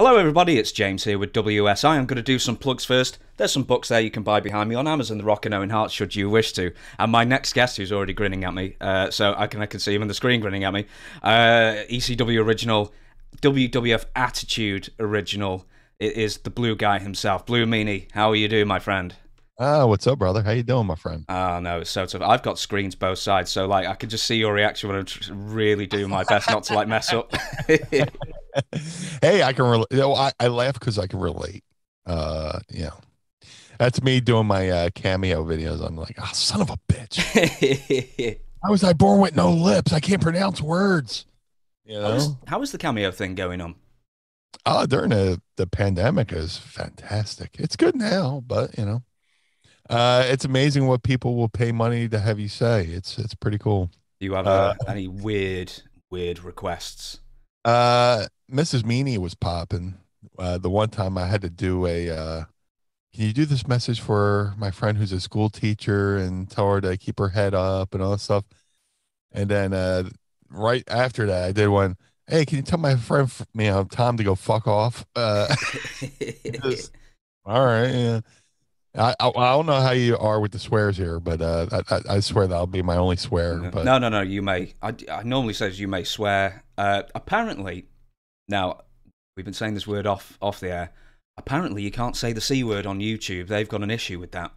Hello, everybody. It's James here with WSI. I'm going to do some plugs first. There's some books there you can buy behind me on Amazon, The Rock and Owen Hart, should you wish to. And my next guest, who's already grinning at me, uh, so I can I can see him on the screen grinning at me. Uh, ECW original, WWF Attitude original. It is the Blue guy himself, Blue Meanie. How are you doing, my friend? Ah, what's up, brother? How you doing, my friend? Oh no, it's so tough. I've got screens both sides, so like I can just see your reaction when I'm tr- really doing my best not to like mess up. hey, I can relate. You know, I, I laugh because I can relate. Uh, you know, that's me doing my uh, cameo videos. I'm like, oh, son of a bitch. How was I born with no lips? I can't pronounce words. You know, how, is, how is the cameo thing going on? oh, during the the pandemic is fantastic. It's good now, but you know, uh, it's amazing what people will pay money to have you say. It's it's pretty cool. Do you have uh, any weird weird requests? Uh, Mrs. Meanie was popping. Uh, the one time I had to do a, uh, can you do this message for my friend who's a school teacher and tell her to keep her head up and all that stuff. And then uh, right after that, I did one. Hey, can you tell my friend, you know, Tom to go fuck off? Uh, just, all right. Yeah. I, I, I don't know how you are with the swears here, but uh, I, I swear that'll be my only swear. But No, no, no. You may. I, I normally says you may swear. Uh, apparently, now we've been saying this word off off the air. Apparently, you can't say the c word on YouTube. They've got an issue with that,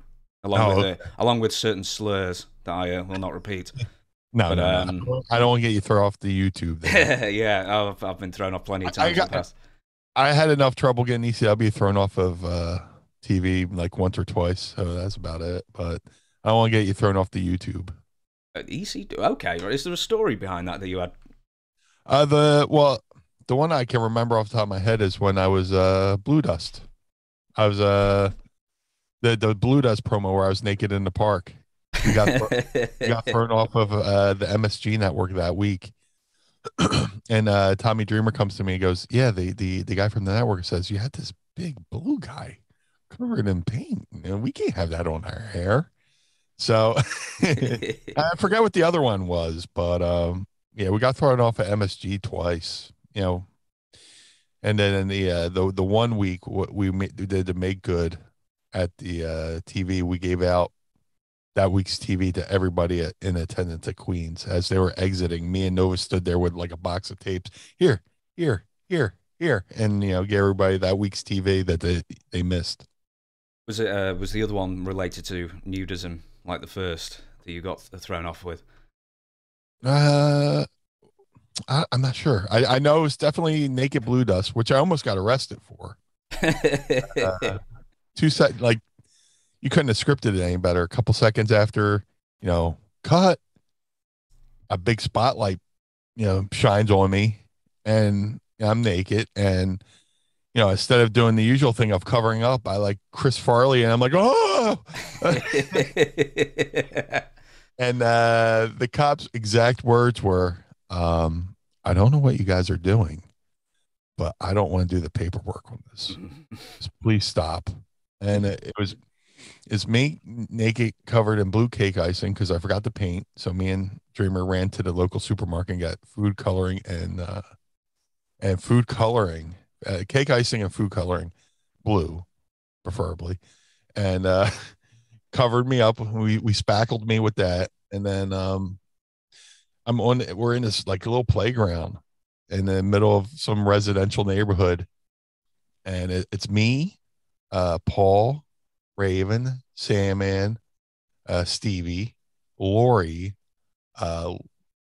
along Oh, with the, along with certain slurs that I uh, will not repeat. no, but, no, no. um, I don't want to get you thrown off the YouTube. Yeah, I've, I've been thrown off plenty of I- I times. in the got- past. I had enough trouble getting ECW thrown off of uh, TV like once or twice, so that's about it. But I don't want to get you thrown off the YouTube. Uh, EC. Okay. Is there a story behind that that you had? Uh, the well, the one I can remember off the top of my head is when I was uh Blue Dust. I was uh the the Blue Dust promo where I was naked in the park. We got we got thrown off of uh, the MSG network that week. and uh, Tommy Dreamer comes to me and goes, "Yeah, the the the guy from the network says you had this big blue guy covered in paint, and we can't have that on our hair." So I forgot what the other one was, but um, yeah, we got thrown off at MSG twice, you know. And then in the uh, the the one week what we did to make good at the uh, TV, we gave out that week's TV to everybody in attendance at Queens as they were exiting. Me and Nova stood there with like a box of tapes. Here, here, here, here, and you know, gave everybody that week's TV that they they missed. Was it? Uh, was the other one related to nudism, like the first that you got thrown off with? Uh, I, I'm not sure. I, I know it's definitely Naked Blue Dust, which I almost got arrested for. Uh, two sec, like you couldn't have scripted it any better. A couple seconds after, you know, cut, a big spotlight, you know, shines on me, and I'm naked, and you know, instead of doing the usual thing of covering up, I like Chris Farley, and I'm like, oh. and uh, the cops' exact words were, um, "I don't know what you guys are doing, but I don't want to do the paperwork on this. Just please stop." And it, it was, it's me naked, covered in blue cake icing because I forgot to paint. So me and Dreamer ran to the local supermarket and got food coloring and uh, and food coloring, uh, cake icing and food coloring, blue, preferably, and uh, covered me up. We we spackled me with that, and then um, I'm on. We're in this like a little playground in the middle of some residential neighborhood, and it, it's me, uh, Paul, Raven, Sandman, uh, Stevie, Lori, uh,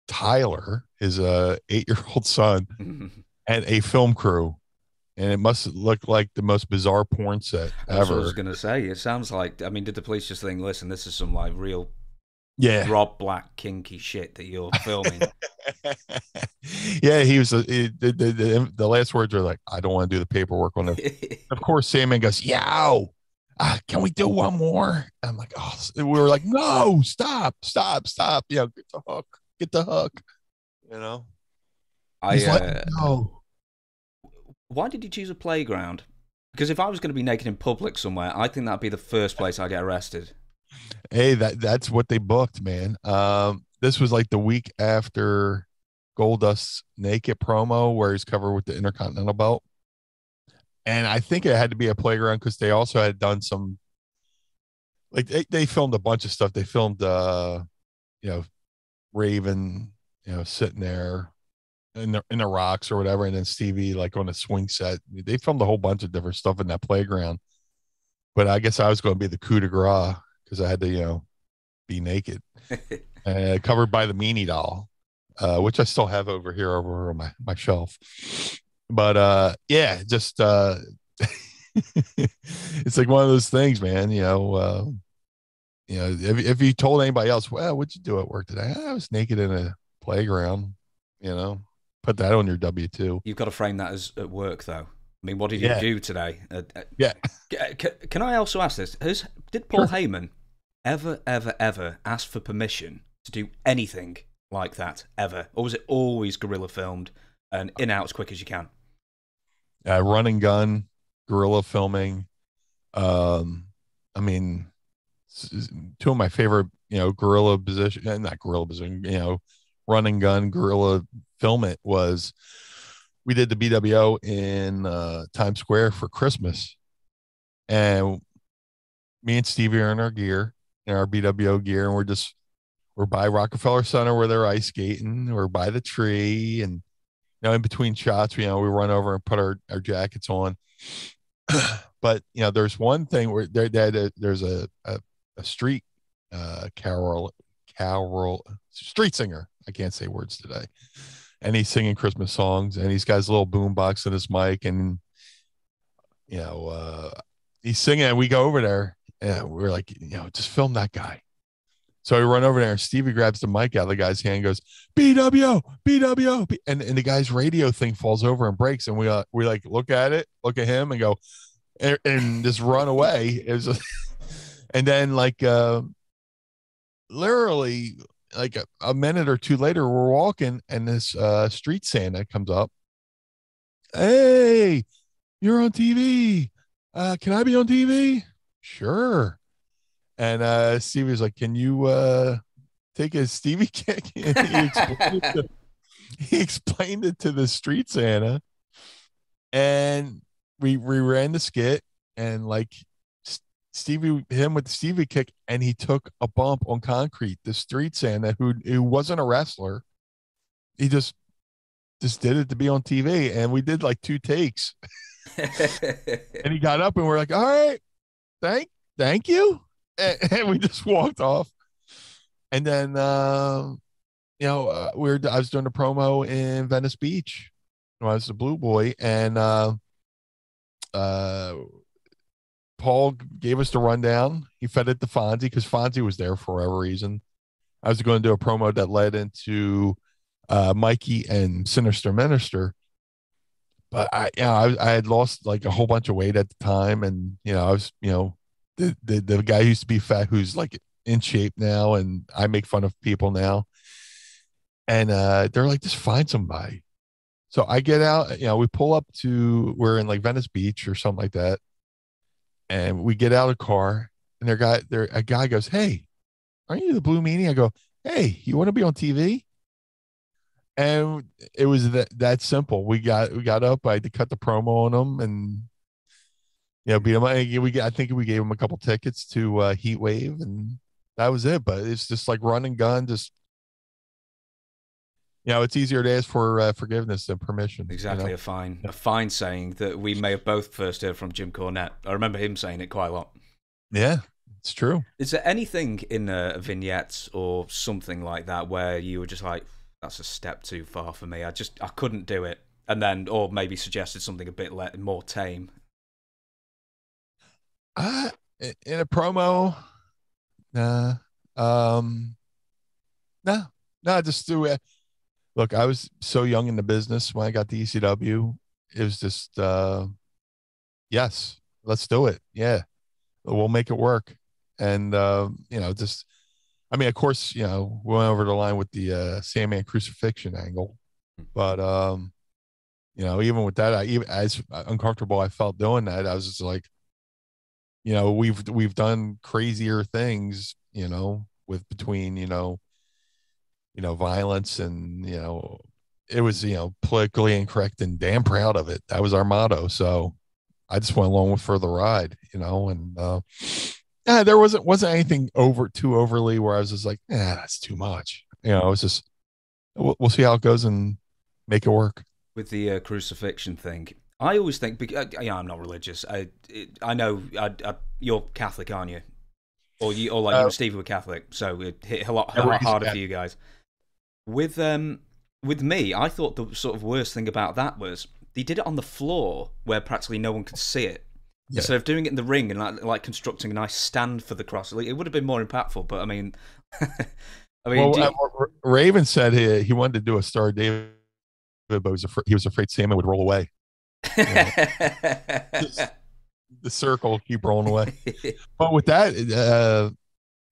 Tyler, his uh, eight-year-old son, and a film crew. And it must look like the most bizarre porn set That's what I was gonna say. It sounds like. I mean, did the police just think, "Listen, this is some like real Yeah. Rob Black kinky shit that you're filming"? yeah, he was. uh, he- the, the, the, the last words are like, "I don't want to do the paperwork on it." Of course, Sandman goes, "Yow, uh, can we do one more?" I'm like, "Oh," we were like, "No, stop, stop, stop! You know, get the hook, get the hook." You know, I. He's like, Uh, "No." Why did you choose a playground? Because if I was going to be naked in public somewhere, I think that'd be the first place I get arrested. Hey, that that's what they booked, man. Um, this was like the week after Goldust's naked promo where he's covered with the Intercontinental belt. and I think it had to be a playground because they also had done some like they, they filmed a bunch of stuff. They filmed uh you know Raven, you know, sitting there in the in the rocks or whatever, and then Stevie like on a swing set. They filmed a whole bunch of different stuff in that playground. But I guess I was going to be the coup de grace because I had to, you know, be naked, uh, covered by the meanie doll, uh, which I still have over here over on my my shelf. But uh, yeah, just uh, it's like one of those things, man. You know, uh, you know, if if you told anybody else, well, what'd you do at work today? I was naked in a playground. You know, put that on your W two. You've got to frame that as at work, though. I mean, what did you Yeah. do today? Uh, uh, Yeah. c- c- can I also ask this? Has, did Paul Sure. Heyman ever, ever, ever ask for permission to do anything like that ever, or was it always guerrilla filmed and in out as quick as you can? uh, run and gun, guerrilla filming. Um, I mean, two of my favorite, you know, guerrilla position, uh, not guerrilla position, you know, run and gun guerrilla film it was we did the BWO in uh, Times Square for Christmas, and me and Stevie are in our gear, in our BWO gear, and we're just we're by Rockefeller Center where they're ice skating, we're by the tree, and you know, in between shots, you know, we run over and put our, our jackets on. but you know, there's one thing where there, there there's a, a a street uh carol carol street singer. I can't say words today. And he's singing Christmas songs and he's got his little boom box and his mic and you know, uh he's singing and we go over there and we're like, you know, just film that guy. So we run over there and Stevie grabs the mic out of the guy's hand and goes, BWO, BWO. B-" And, and the guy's radio thing falls over and breaks. And we, uh, we like look at it, look at him and go, and, and just run away. It was, and then like, uh, literally like a, a minute or two later, we're walking and this, uh, street Santa comes up. Hey, you're on TV. Uh, can I be on TV? Sure. And uh Stevie was like, Can you uh take a Stevie kick? He explained, it to, he explained it to the street Santa. And we we ran the skit and like Stevie him with the Stevie kick and he took a bump on concrete. The street Santa who who wasn't a wrestler, he just just did it to be on TV. And we did like two takes. And he got up and we're like, All right, thank thank you. And, and we just walked off. And then um, you know, uh, we are I was doing a promo in Venice Beach. when I was the blue boy, and uh uh Paul gave us the rundown. He fed it to Fonzie because Fonzie was there for whatever reason. I was going to do a promo that led into uh, Mikey and Sinister Minister, but I, you know, I, I had lost like a whole bunch of weight at the time, and you know, I was, you know, the the, the guy who used to be fat who's like in shape now, and I make fun of people now, and uh, they're like, just find somebody. So I get out, you know, we pull up to we're in like Venice Beach or something like that, and we get out of the car, and their guy, there a guy goes, "Hey, aren't you the Blue Meanie?" I go, "Hey, you want to be on TV?" And it was that that simple. We got we got up. I had to cut the promo on them, and you know, beat them. We I think we gave them a couple tickets to uh, Heat Wave, and that was it. But it's just like run and gun, just you know, it's easier to ask for uh, forgiveness than permission. you Exactly, know? a fine, a fine saying that we may have both first heard from Jim Cornette. I remember him saying it quite a lot. Yeah, it's true. Is there anything in a vignette or something like that where you were just like, "That's a step too far for me. I just I couldn't do it," and then, or maybe suggested something a bit le- more tame. Uh, in in a promo, nah. Um, no, no, just do it. Look, I was so young in the business when I got to ECW. It was just, uh, yes, let's do it. Yeah, we'll make it work. And, uh, you know, just, I mean, of course, you know, we went over the line with the uh, Sandman crucifixion angle, but, um, you know, even with that, I even as uncomfortable I felt doing that, I was just like, you know, we've we've done crazier things, you know, with between, you know, you know, violence and, you know, it was, you know, politically incorrect and damn proud of it. That was our motto. So, I just went along with for the ride, you know, and uh, yeah, there wasn't wasn't anything over too overly where I was just like, yeah, that's too much. You know, it was just we'll, we'll see how it goes and make it work. With the uh, crucifixion thing, I always think, because, uh, yeah, I'm not religious. I I know I, I, you're Catholic, aren't you? Or you, or like uh, you and Stevie were Catholic, so it hit a lot, a lot harder for you guys. With um, with me, I thought the sort of worst thing about that was they did it on the floor where practically no one could see it. Yeah. Instead of doing it in the ring and like, like constructing a nice stand for the cross, like, it would have been more impactful. But I mean, I mean, well, you... Raven said he, he wanted to do a Star David, but was afraid, he was afraid Sandman would roll away. You know? the circle keep rolling away. but with that, uh,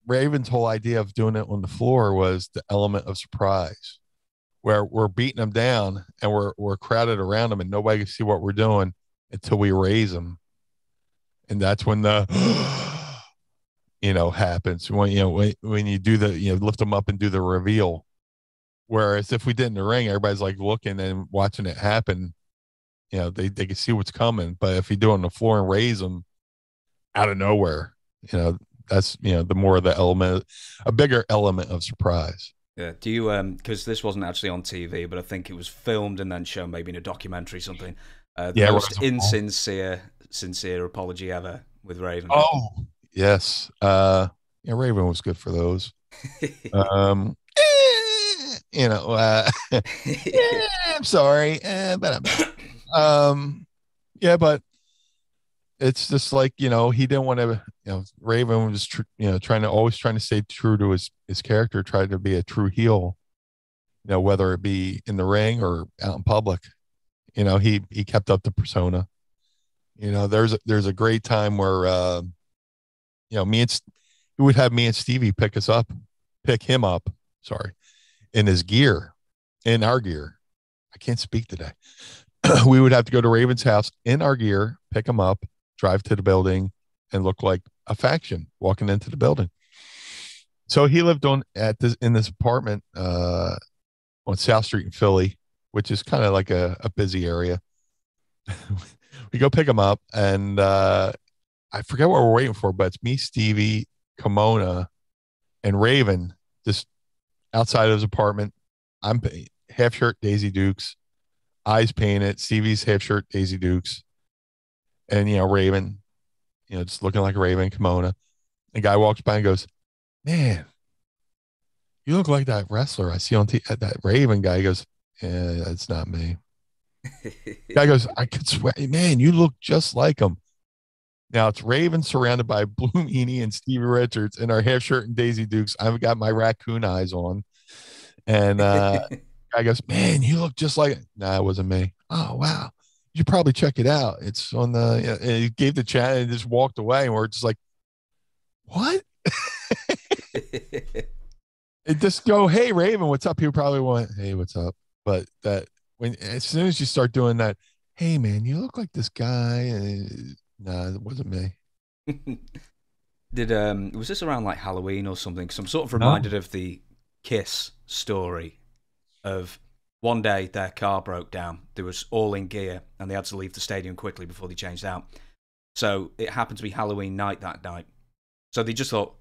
Raven's whole idea of doing it on the floor was the element of surprise where we're beating them down and we're we're crowded around them and nobody can see what we're doing until we raise them, and that's when the you know happens when you know when, when you do the you know lift them up and do the reveal. Whereas if we did in the ring, everybody's like looking and watching it happen. You know, they, they can see what's coming. But if you do it on the floor and raise them out of nowhere, you know, that's you know, the more of the element a bigger element of surprise. Yeah. Do you um because this wasn't actually on TV, but I think it was filmed and then shown maybe in a documentary something. Uh, the yeah, most insincere, sincere apology ever with Raven. Oh yes, uh, yeah, Raven was good for those. um, eh, you know, uh, yeah, I'm sorry, uh, but I'm, um, yeah, but it's just like you know he didn't want to you know raven was tr- you know trying to always trying to stay true to his his character tried to be a true heel you know whether it be in the ring or out in public. You know he he kept up the persona. You know there's a, there's a great time where uh you know me and he would have me and stevie pick us up pick him up sorry in his gear in our gear. I can't speak today. We would have to go to raven's house in our gear pick him up drive to the building and look like a faction walking into the building. So he lived on at this in this apartment uh, on South Street in Philly, which is kind of like a, a busy area. we go pick him up, and uh, I forget what we're waiting for, but it's me, Stevie, Kimona, and Raven just outside of his apartment. I'm half shirt Daisy Dukes, eyes painted. Stevie's half shirt Daisy Dukes and you know Raven, you know, just looking like a Raven kimono. The guy walks by and goes, "Man, you look like that wrestler I see on t- that Raven guy." He goes, "Yeah, that's not me." guy goes, "I could swear, man, you look just like him." Now it's Raven surrounded by Blue Meanie and Stevie Richards in our half shirt and Daisy Dukes. I've got my raccoon eyes on, and uh, guy goes, "Man, you look just like." Nah, it wasn't me. Oh wow you probably check it out. It's on the. And he gave the chat and just walked away, and we're just like, what? it just go, hey Raven, what's up? People probably want, hey, what's up? But that when as soon as you start doing that, hey man, you look like this guy. And, nah, it wasn't me. Did um was this around like Halloween or something? Because I'm sort of reminded no. of the Kiss story of one day, their car broke down. They was all in gear, and they had to leave the stadium quickly before they changed out. So it happened to be Halloween night that night. So they just thought,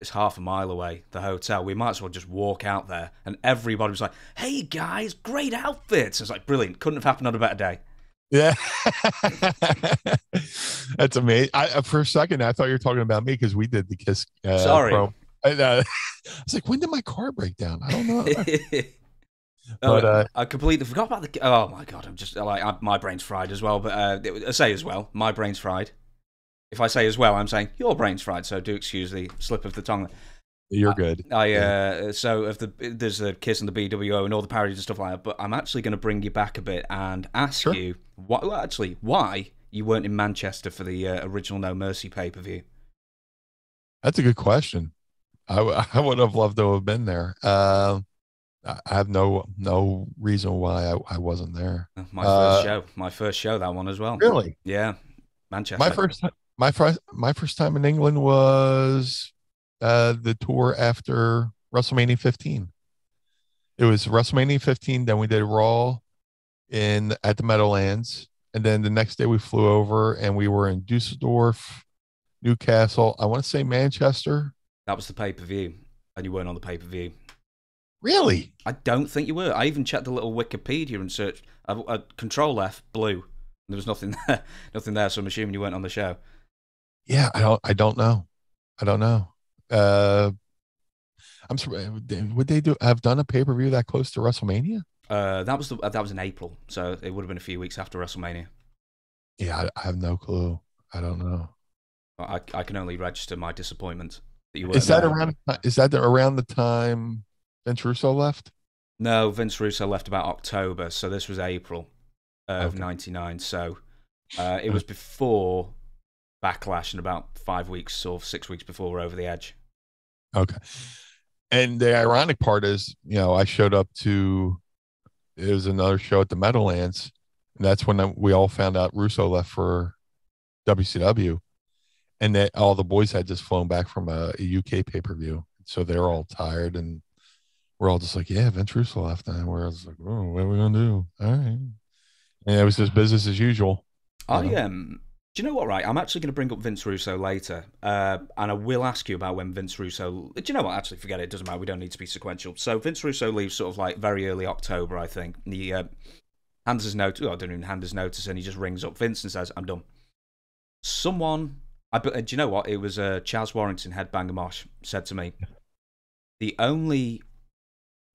it's half a mile away, the hotel. We might as well just walk out there. And everybody was like, hey guys, great outfits. It's like, brilliant. Couldn't have happened on a better day. Yeah. That's amazing. I, for a second, I thought you were talking about me because we did the Kiss. Uh, Sorry. Pro. I, uh, I was like, when did my car break down? I don't know. But uh, I completely forgot about the. Oh my god, I'm just like I, my brain's fried as well. But uh, I say as well, my brain's fried. If I say as well, I'm saying your brain's fried. So do excuse the slip of the tongue. You're good. I, I uh, so if the there's the kiss and the BWO and all the parodies and stuff like that. But I'm actually going to bring you back a bit and ask sure. you what well, actually why you weren't in Manchester for the uh, original No Mercy pay per view. That's a good question. I, I would have loved to have been there. Uh, I have no no reason why I, I wasn't there. My first uh, show, my first show, that one as well. Really? Yeah, Manchester. My first my first my first time in England was uh, the tour after WrestleMania 15. It was WrestleMania 15. Then we did Raw in at the Meadowlands, and then the next day we flew over and we were in Dusseldorf, Newcastle. I want to say Manchester. That was the pay per view, and you weren't on the pay per view. Really? I don't think you were. I even checked the little Wikipedia and searched. Uh, uh, Control F, blue. There was nothing there, nothing there. So I'm assuming you weren't on the show. Yeah, I don't. I don't know. I don't know. Uh, I'm sorry. Would they do have done a pay per view that close to WrestleMania? Uh, that was the, that was in April, so it would have been a few weeks after WrestleMania. Yeah, I, I have no clue. I don't know. I, I can only register my disappointment that you were. Is that around? Is that around the time Vince Russo left? No, Vince Russo left about October, so this was April uh, Okay. of '99. So uh, it was before Backlash and about five weeks or six weeks before we're Over the Edge. Okay. And the ironic part is, you know, I showed up to it was another show at the Meadowlands, and that's when we all found out Russo left for WCW, and that all the boys had just flown back from a, a UK pay per view, so they're all tired, and we're all just like, "Yeah, Vince Russo left," and we're just like, "Oh, what are we gonna do?" All right, and it was just business as usual. I Yeah. um, do you know what? Right, I'm actually going to bring up Vince Russo later, uh, and I will ask you about when Vince Russo. Do you know what? Actually, forget it. It doesn't matter. We don't need to be sequential. So Vince Russo leaves sort of like very early October, I think. And he uh, hands his notice. Well, I don't even hand his notice, and he just rings up Vince and says, "I'm done." Someone, I uh, do you know what? It was uh, Chaz Warrington, Headbanger Mosh, said to me, the only,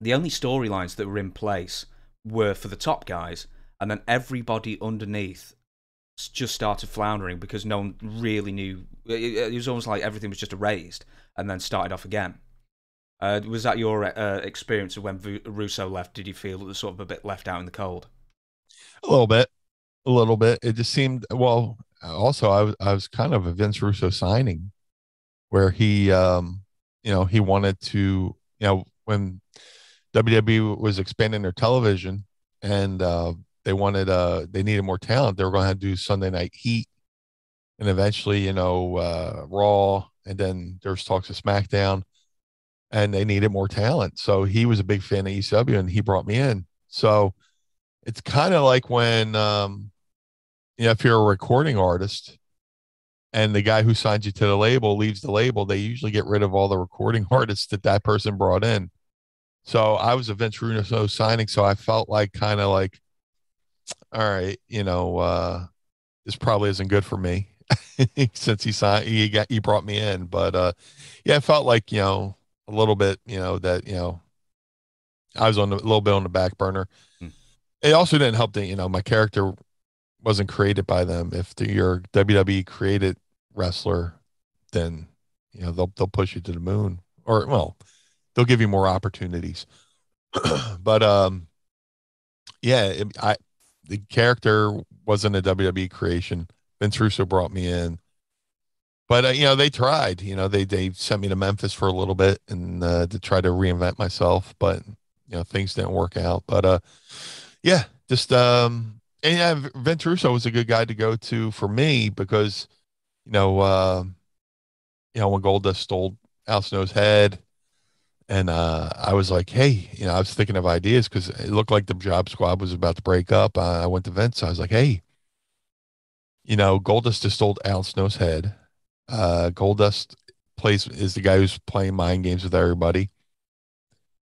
the only storylines that were in place were for the top guys, and then everybody underneath just started floundering because no one really knew. It, was almost like everything was just erased and then started off again. Uh, was that your uh, experience of when Russo left? Did you feel was sort of a bit left out in the cold? A little bit, a little bit. It just seemed well. Also, I was I was kind of a Vince Russo signing, where he, um, you know, he wanted to, you know, when WWE was expanding their television and uh, they wanted, uh, they needed more talent. They were going to do Sunday Night Heat, and eventually, you know, uh, Raw, and then there was talks of SmackDown, and they needed more talent. So he was a big fan of ECW, and he brought me in. So it's kind of like when um you know if you're a recording artist and the guy who signs you to the label leaves the label they usually get rid of all the recording artists that that person brought in so i was a vince russo signing so i felt like kind of like all right you know uh this probably isn't good for me since he signed he got he brought me in. But uh yeah i felt like you know a little bit you know that you know i was on the, a little bit on the back burner. It also didn't help that you know my character wasn't created by them. If the, you're WWE created wrestler, then you know they'll they'll push you to the moon, or well, they'll give you more opportunities. but um, yeah, it, I the character wasn't a WWE creation. Vince Russo brought me in, but uh, you know they tried. You know they they sent me to Memphis for a little bit and uh, to try to reinvent myself, but you know things didn't work out. But uh yeah, just um and yeah, Vince Russo was a good guy to go to for me because you know uh you know when Goldust stole Al Snow's head and uh I was like, hey, you know, I was thinking of ideas because it looked like the job squad was about to break up. Uh, I went to Vince, I was like, hey, you know, Goldust just stole Al Snow's head. Uh Goldust plays is the guy who's playing mind games with everybody.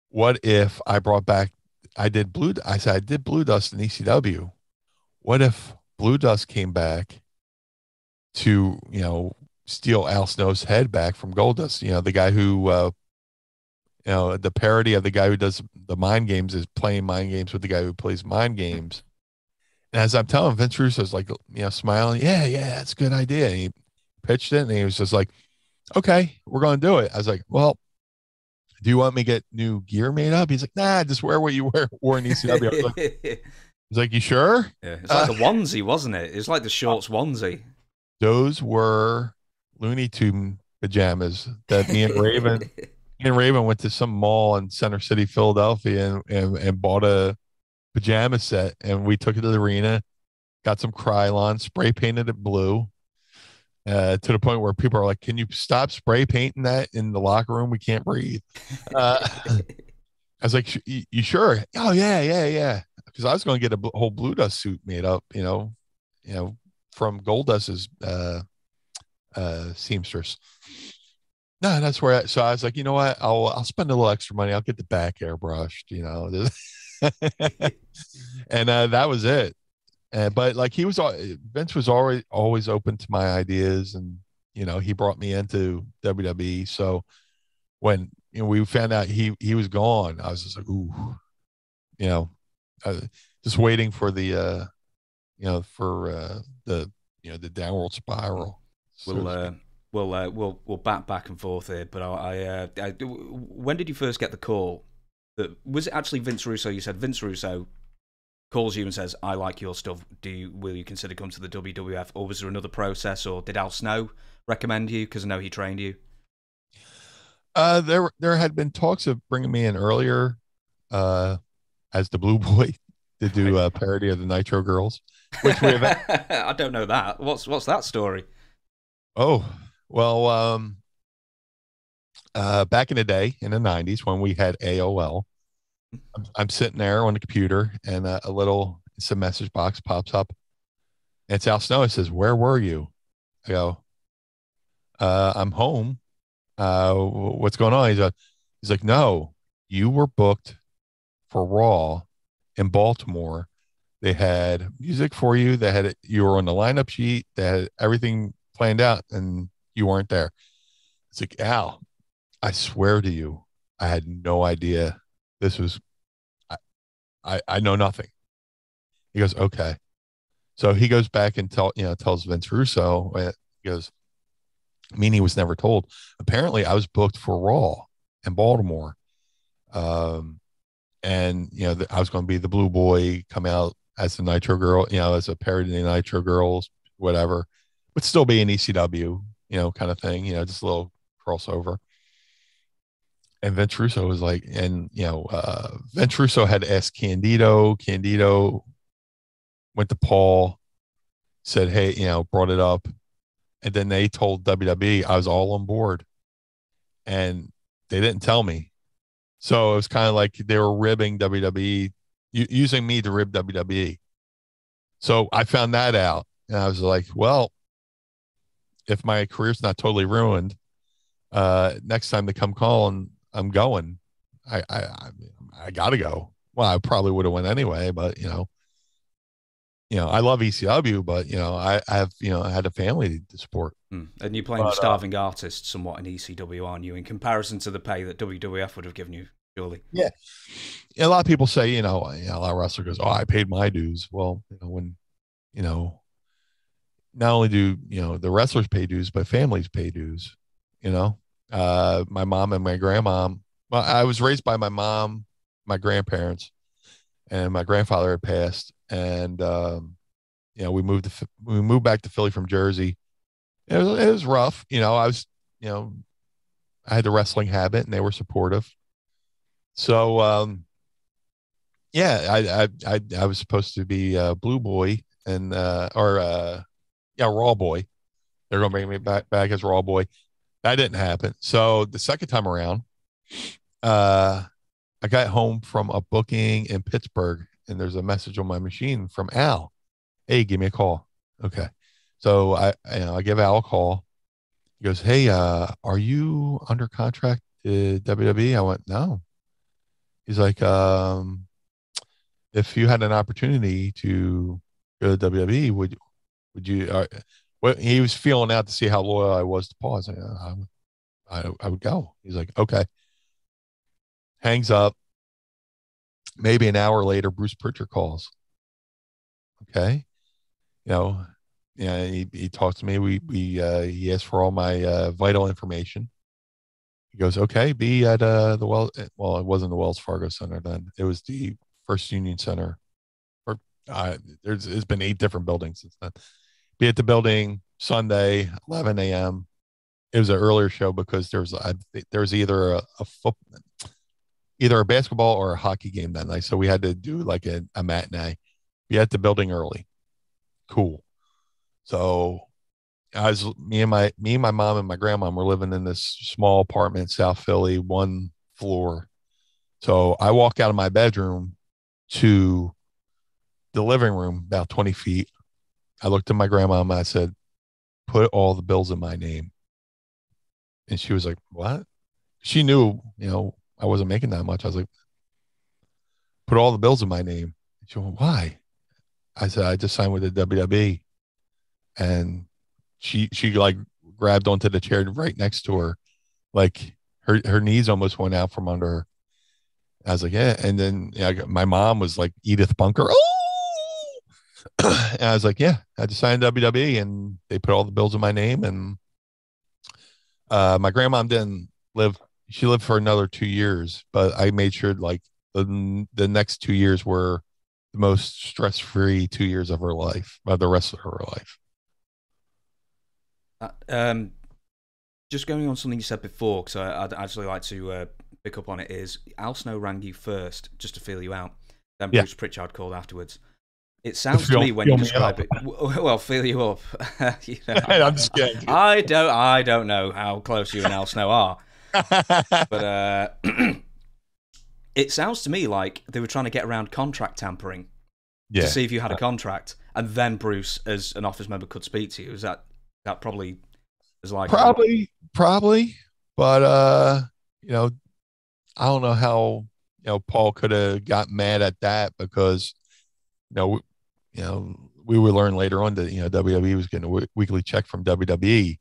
What if I brought back I did blue. I said I did blue dust in ECW. What if blue dust came back to you know steal Al Snow's head back from Goldust? You know the guy who uh, you know the parody of the guy who does the mind games is playing mind games with the guy who plays mind games. And as I'm telling Vince Russo's like you know smiling, yeah, yeah, that's a good idea. And he pitched it, and he was just like, okay, we're going to do it. I was like, well, do you want me to get new gear made up? He's like, nah, just wear what you wear wore in ECW. Like, he's like, you sure? Yeah, it's like the onesie, wasn't it? It's like the shorts onesie. Those were Looney Tune pajamas that me and Raven, and Raven went to some mall in Center City, Philadelphia, and, and, and bought a pajama set, and we took it to the arena, got some Krylon, spray painted it blue. Uh, to the point where people are like, "Can you stop spray painting that in the locker room? We can't breathe." Uh, I was like, you, you sure? Oh yeah, yeah, yeah. Because I was going to get a bl- whole blue dust suit made up, you know, you know, from Goldust's uh, uh, seamstress. No, that's where. I, so I was like, you know what? I'll I'll spend a little extra money. I'll get the back airbrushed. You know, and uh, that was it. And but like he was, Vince was always always open to my ideas, and you know, he brought me into WWE. So when you know, we found out he he was gone, I was just like, ooh, you know, uh, just waiting for the, uh, you know, for uh, the you know the downward spiral. We'll uh, we'll uh, we'll we'll back back and forth here, but I, I, uh, I when did you first get the call? That was it actually Vince Russo? You said Vince Russo calls you and says, "I like your stuff. Do you, will you consider come to the WWF?" Or was there another process? Or did Al Snow recommend you because I know he trained you? Uh, there there had been talks of bringing me in earlier, uh, as the Blue Boy to do a parody of the Nitro Girls, which we have. I don't know that. What's what's that story? Oh well, um, uh, back in the day in the '90s when we had AOL, I'm, I'm sitting there on the computer and a, a little some message box pops up. And it's Al Snow. It says, "Where were you?" I go, uh, "I'm home." Uh, what's going on? He's like, he's like, "No, you were booked for Raw in Baltimore. They had music for you. They had you were on the lineup sheet. They had everything planned out, and you weren't there." It's like, Al, I swear to you, I had no idea this was I, I I know nothing. He goes, okay. So he goes back and tell you know tells Vince Russo. Uh, he goes, Meanie was never told. Apparently, I was booked for Raw in Baltimore, um, and you know I was going to be the Blue Boy, come out as the Nitro Girl, you know, as a parody of the Nitro Girls, whatever, but still be an ECW, you know, kind of thing. You know, just a little crossover and Vince Russo was like, and you know, uh, Vince Russo had asked Candido. Candido went to Paul, said, "Hey, you know," brought it up, and then they told WWE I was all on board, and they didn't tell me, so it was kind of like they were ribbing WWE, using me to rib WWE. So I found that out, and I was like, well, if my career's not totally ruined, uh, next time they come calling, I'm going. I I I, I got to go. Well, I probably would have went anyway, but you know, you know, I love ECW, but you know, I, I have you know, I had a family to support. Mm. And you're playing but, starving uh, artists somewhat in ECW, aren't you? In comparison to the pay that WWF would have given you, surely. Yeah. A lot of people say, you know, you know, a lot of wrestler goes, "Oh, I paid my dues." Well, you know, when you know, not only do you know the wrestlers pay dues, but families pay dues. You know, uh, my mom and my grandma. Well, I was raised by my mom, my grandparents, and my grandfather had passed. And um, you know, we moved to we moved back to Philly from Jersey. It was it was rough. You know, I was you know, I had the wrestling habit, and they were supportive. So um, yeah, I I I, I was supposed to be a blue boy and uh, or uh, yeah, raw boy. They're gonna bring me back back as raw boy that didn't happen. So the second time around, uh, I got home from a booking in Pittsburgh, and there's a message on my machine from Al. Hey, give me a call. Okay. So I, you know, I give Al a call. He goes, Hey, uh, are you under contract to WWE? I went, No. He's like, um, if you had an opportunity to go to WWE, would would you? Uh, well, he was feeling out to see how loyal I was to Paul. I was like, I, I, I would go. He's like, okay. Hangs up. Maybe an hour later, Bruce Pritchard calls. Okay. You know, yeah, he, he talks to me. We, we, uh, he asked for all my uh, vital information. He goes, okay, be at uh, the well. Well, it wasn't the Wells Fargo Center then. It was the First Union Center. Or uh, there's, there's been eight different buildings since then be at the building Sunday, 11 a.m. It was an earlier show because there was there was either a, a either a basketball or a hockey game that night, so we had to do like a, a matinee. Be at the building early. Cool. So I was me and my me and my mom and my grandma were living in this small apartment in South Philly, one floor. So I walk out of my bedroom to the living room about 20 feet I looked at my grandma and I said, "Put all the bills in my name." And she was like, "What?" She knew, you know, I wasn't making that much. I was like, "Put all the bills in my name." She went, "Why?" I said, "I just signed with the WWE," and she she like grabbed onto the chair right next to her, like her her knees almost went out from under her. I was like, "Yeah," and then yeah, my mom was like Edith Bunker. Oh and I was like, yeah, I just signed WWE and they put all the bills in my name. And uh, my grandma didn't live, she lived for another two years, but I made sure like the, the next two years were the most stress free two years of her life, of the rest of her life. Uh, um, just going on something you said before, because I'd actually like to uh, pick up on it, is Al Snow rang you first just to feel you out. Then Bruce yeah. Pritchard called afterwards. It sounds feel, to me when you describe it. Well, fill you up. you know, I'm just kidding. I don't. I don't know how close you and Al Snow are, but uh, it sounds to me like they were trying to get around contract tampering yeah. to see if you had a contract, and then Bruce, as an office member, could speak to you. Is that that probably is like probably probably, but uh, you know, I don't know how you know Paul could have got mad at that because you know you know, we would learn later on that you know WWE was getting a weekly check from WWE.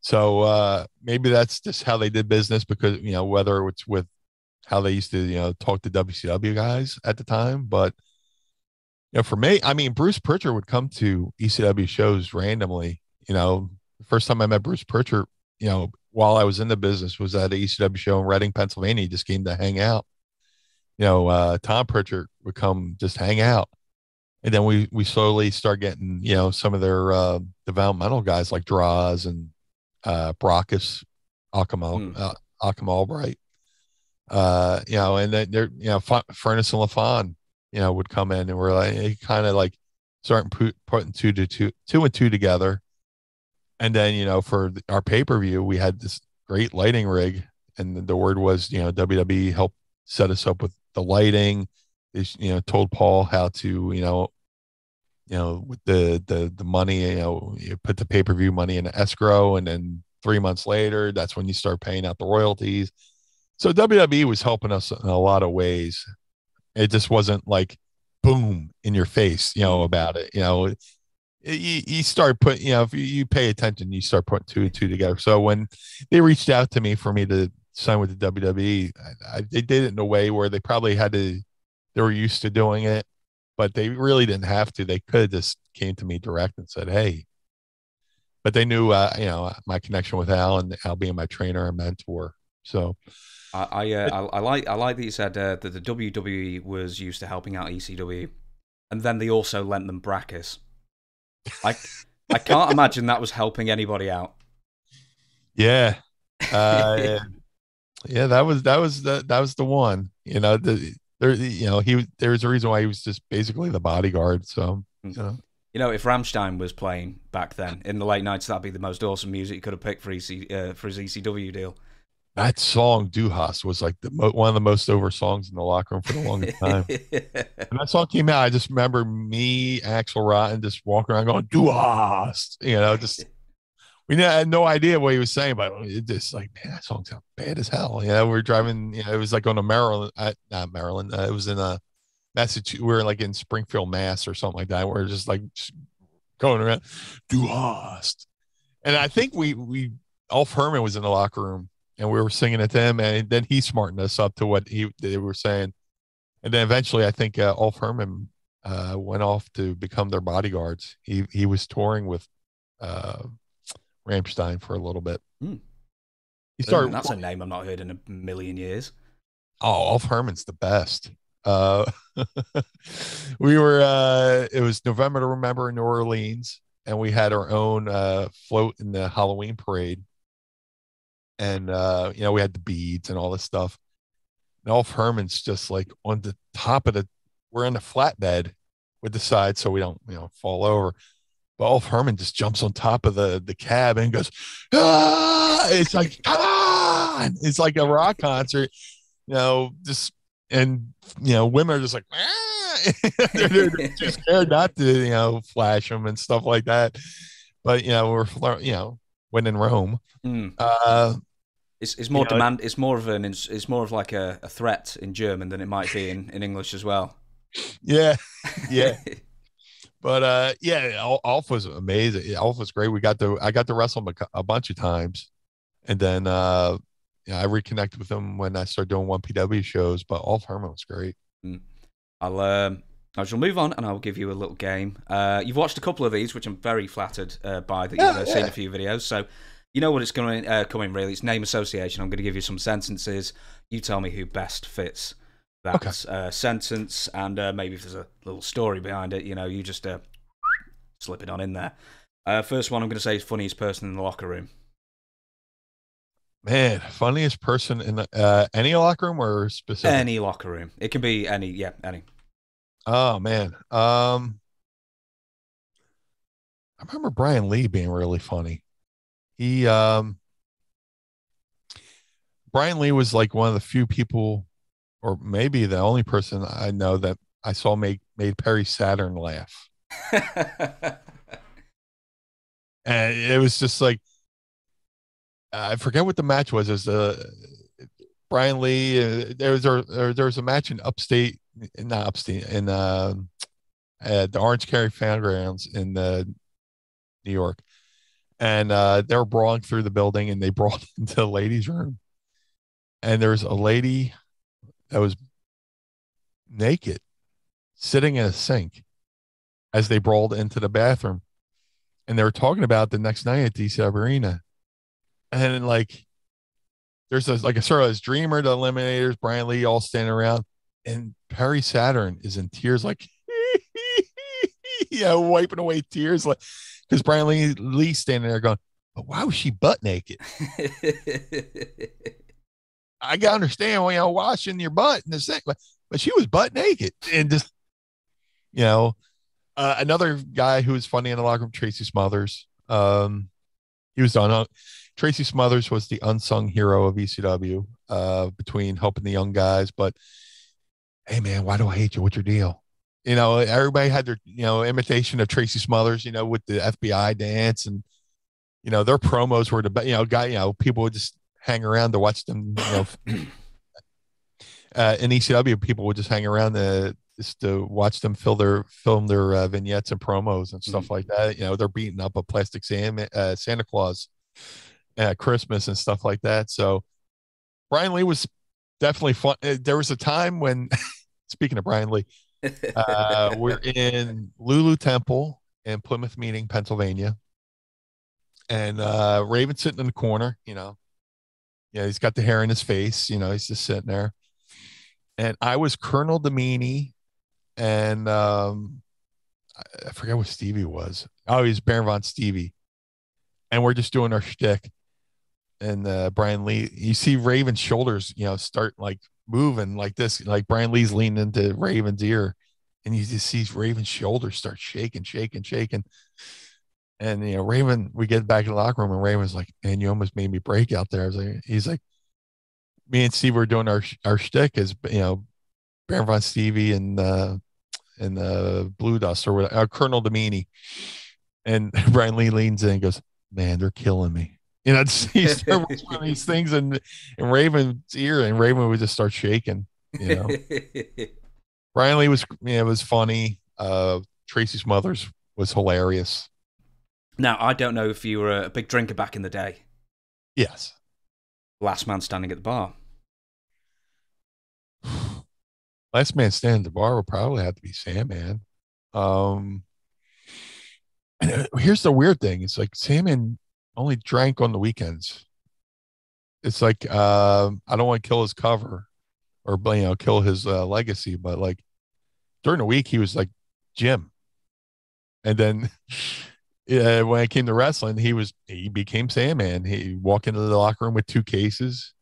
So uh, maybe that's just how they did business because you know whether it's with how they used to you know talk to WCW guys at the time, but you know for me, I mean Bruce Pritchard would come to ECW shows randomly. You know, the first time I met Bruce Pritchard, you know, while I was in the business was at a ECW show in Reading, Pennsylvania. He just came to hang out. You know, uh, Tom Pritchard would come just hang out and then we we slowly start getting you know some of their uh, developmental guys like Droz and uh, Brakkus, Akamal, mm. uh, Achim Albrecht, uh, you know, and then they're you know F- Furnas and LaFon, you know, would come in and we're like kind of like starting put, putting two to two two and two together, and then you know for our pay per view we had this great lighting rig, and the word was you know WWE helped set us up with the lighting you know told Paul how to you know you know with the the the money you know you put the pay per view money in escrow and then three months later that's when you start paying out the royalties. So WWE was helping us in a lot of ways. It just wasn't like boom in your face, you know, about it. You know, you, you start putting, you know, if you pay attention, you start putting two and two together. So when they reached out to me for me to sign with the WWE, I, I, they did it in a way where they probably had to they were used to doing it, but they really didn't have to. They could have just came to me direct and said, "Hey." But they knew, uh, you know, my connection with Al and Al being my trainer and mentor. So, I I, uh, I, I, like I like that you said uh, that the WWE was used to helping out ECW, and then they also lent them Brakkus. I I can't imagine that was helping anybody out. Yeah, uh, yeah, yeah. That was that was the that was the one. You know, the there, you know, he there was a reason why he was just basically the bodyguard. So, hmm. you know. You know, if Rammstein was playing back then in the late nights, that'd be the most awesome music he could have picked for EC uh, for his ECW deal. That song "Du hast" was like the mo- one of the most over songs in the locker room for the longest time. and that song came out, I just remember me, Axel Rotten, just walking around going "Du hast," you know, just we had no idea what he was saying, but it just like, man, that song sounds bad as hell. Yeah, we were driving, you know, it was like on a Maryland, uh, not Maryland, uh, it was in a Massachusetts, we were like in Springfield, Mass or something like that. We we're just like just going around, Du hast. And I think we, we, Ulf Herman was in the locker room and we were singing it to him, and then he smartened us up to what he they were saying. And then eventually, I think uh, Ulf Herman uh, went off to become their bodyguards. He he was touring with uh, Rammstein for a little bit. Mm. He started. That's a name I've not heard in a million years. Oh, Ulf Herman's the best. Uh, we were. Uh, it was November to Remember in New Orleans, and we had our own uh, float in the Halloween parade. And uh, you know, we had the beads and all this stuff. And Ulf Herman's just like on the top of the. We're on the flatbed with the side, so we don't you know fall over but Herman just jumps on top of the the cab and goes, ah! It's like, come on! It's like a rock concert, you know, just and you know, women are just like, ah! they're, they're too scared not to, you know, flash them and stuff like that. But you know, we're you know, when in Rome, Mm. uh, It's, it's more You know, demand. It's more of an. It's more of like a, a threat in German than it might be in, in English as well. yeah, yeah. But uh, yeah, Ulf was amazing. Ulf was great. We got to I got to wrestle him a, a bunch of times, and then uh, yeah, I reconnected with him when I started doing one PW shows. But Ulf Herman was great. I'll um, I shall move on and I'll give you a little game. Uh, you've watched a couple of these, which I'm very flattered uh, by that you've Yeah, uh, seen a few videos. So you know what it's going to uh, come in really. It's name association. I'm going to give you some sentences. You tell me who best fits that Okay. uh, sentence, and uh, maybe if there's a little story behind it, you know, you just uh, slip it on in there. Uh, first one I'm going to say is funniest person in the locker room. Man, funniest person in the, uh, any locker room or specific? Any locker room. It can be any. Yeah, any. Oh man, um, I remember Brian Lee being really funny. He, um, Brian Lee was like one of the few people, or maybe the only person I know that I saw make made Perry Saturn laugh, and it was just like I forget what the match was. Was uh, Brian Lee. Uh, there was a there, there was a match in upstate, not upstate, in uh, at the Orange County Fairgrounds in uh, New York, and uh, they were brawling through the building, and they brawled into the ladies' room, and there was a lady that was naked, sitting in a sink, as they brawled into the bathroom, and they were talking about the next night at DC Arena, and like there's a like a sort of dreamer, the eliminators, Brian Lee all standing around, and Perry Saturn is in tears, like yeah, wiping away tears, like because Brian Lee Lee standing there going, but why was she butt naked? I can understand when you know washing your butt in the sink, but, but she was butt naked and just you know. Uh, another guy who was funny in the locker room, Tracy Smothers. Um, he was on. Tracy Smothers was the unsung hero of ECW uh, between helping the young guys. But hey, man, why do I hate you? What's your deal? You know, everybody had their you know imitation of Tracy Smothers. You know, with the FBI dance and you know their promos were the. You know, guy, you know, people would just hang around to watch them. You know, uh, in ECW, people would just hang around the just to watch them fill their film their uh, vignettes and promos and stuff like that. You know, they're beating up a plastic Sam, uh, Santa Claus at Christmas and stuff like that. So Brian Lee was definitely fun. Uh, There was a time when, speaking of Brian Lee, uh, we're in Lulu Temple in Plymouth Meeting, Pennsylvania, and uh, Raven sitting in the corner. You know, yeah, he's got the hair in his face. You know, he's just sitting there. And I was Colonel Domini, and um, I, I forget what Stevie was. Oh, he's Baron von Stevie, and we're just doing our shtick. And uh, Brian Lee, you see Raven's shoulders, you know, start like moving like this, like Brian Lee's leaning into Raven's ear, and you just see Raven's shoulders start shaking, shaking, shaking. And you know, Raven, we get back in the locker room, and Raven's like, "Man, you almost made me break out there." I was like, "He's like, me and Steve were doing our our shtick as you know, Baron von Stevie and uh, and uh, Blue Dust or whatever, uh, Colonel Domini." And Brian Lee leans in and goes, "Man, they're killing me." You know, he's one of these things in in Raven's ear, and Raven would just start shaking. You know, Brian Lee was yeah, was funny. Uh, Tracy Smothers was hilarious. Now, I don't know if you were a big drinker back in the day. Yes. Last man standing at the bar. Last man standing at the bar would probably have to be Sandman. Um, and uh, here's the weird thing: it's like Sandman only drank on the weekends. It's like um, I don't want to kill his cover or you know kill his uh, legacy, but like during the week he was like Jim, and then yeah, when it came to wrestling, he was he became Sandman. He walked into the locker room with two cases.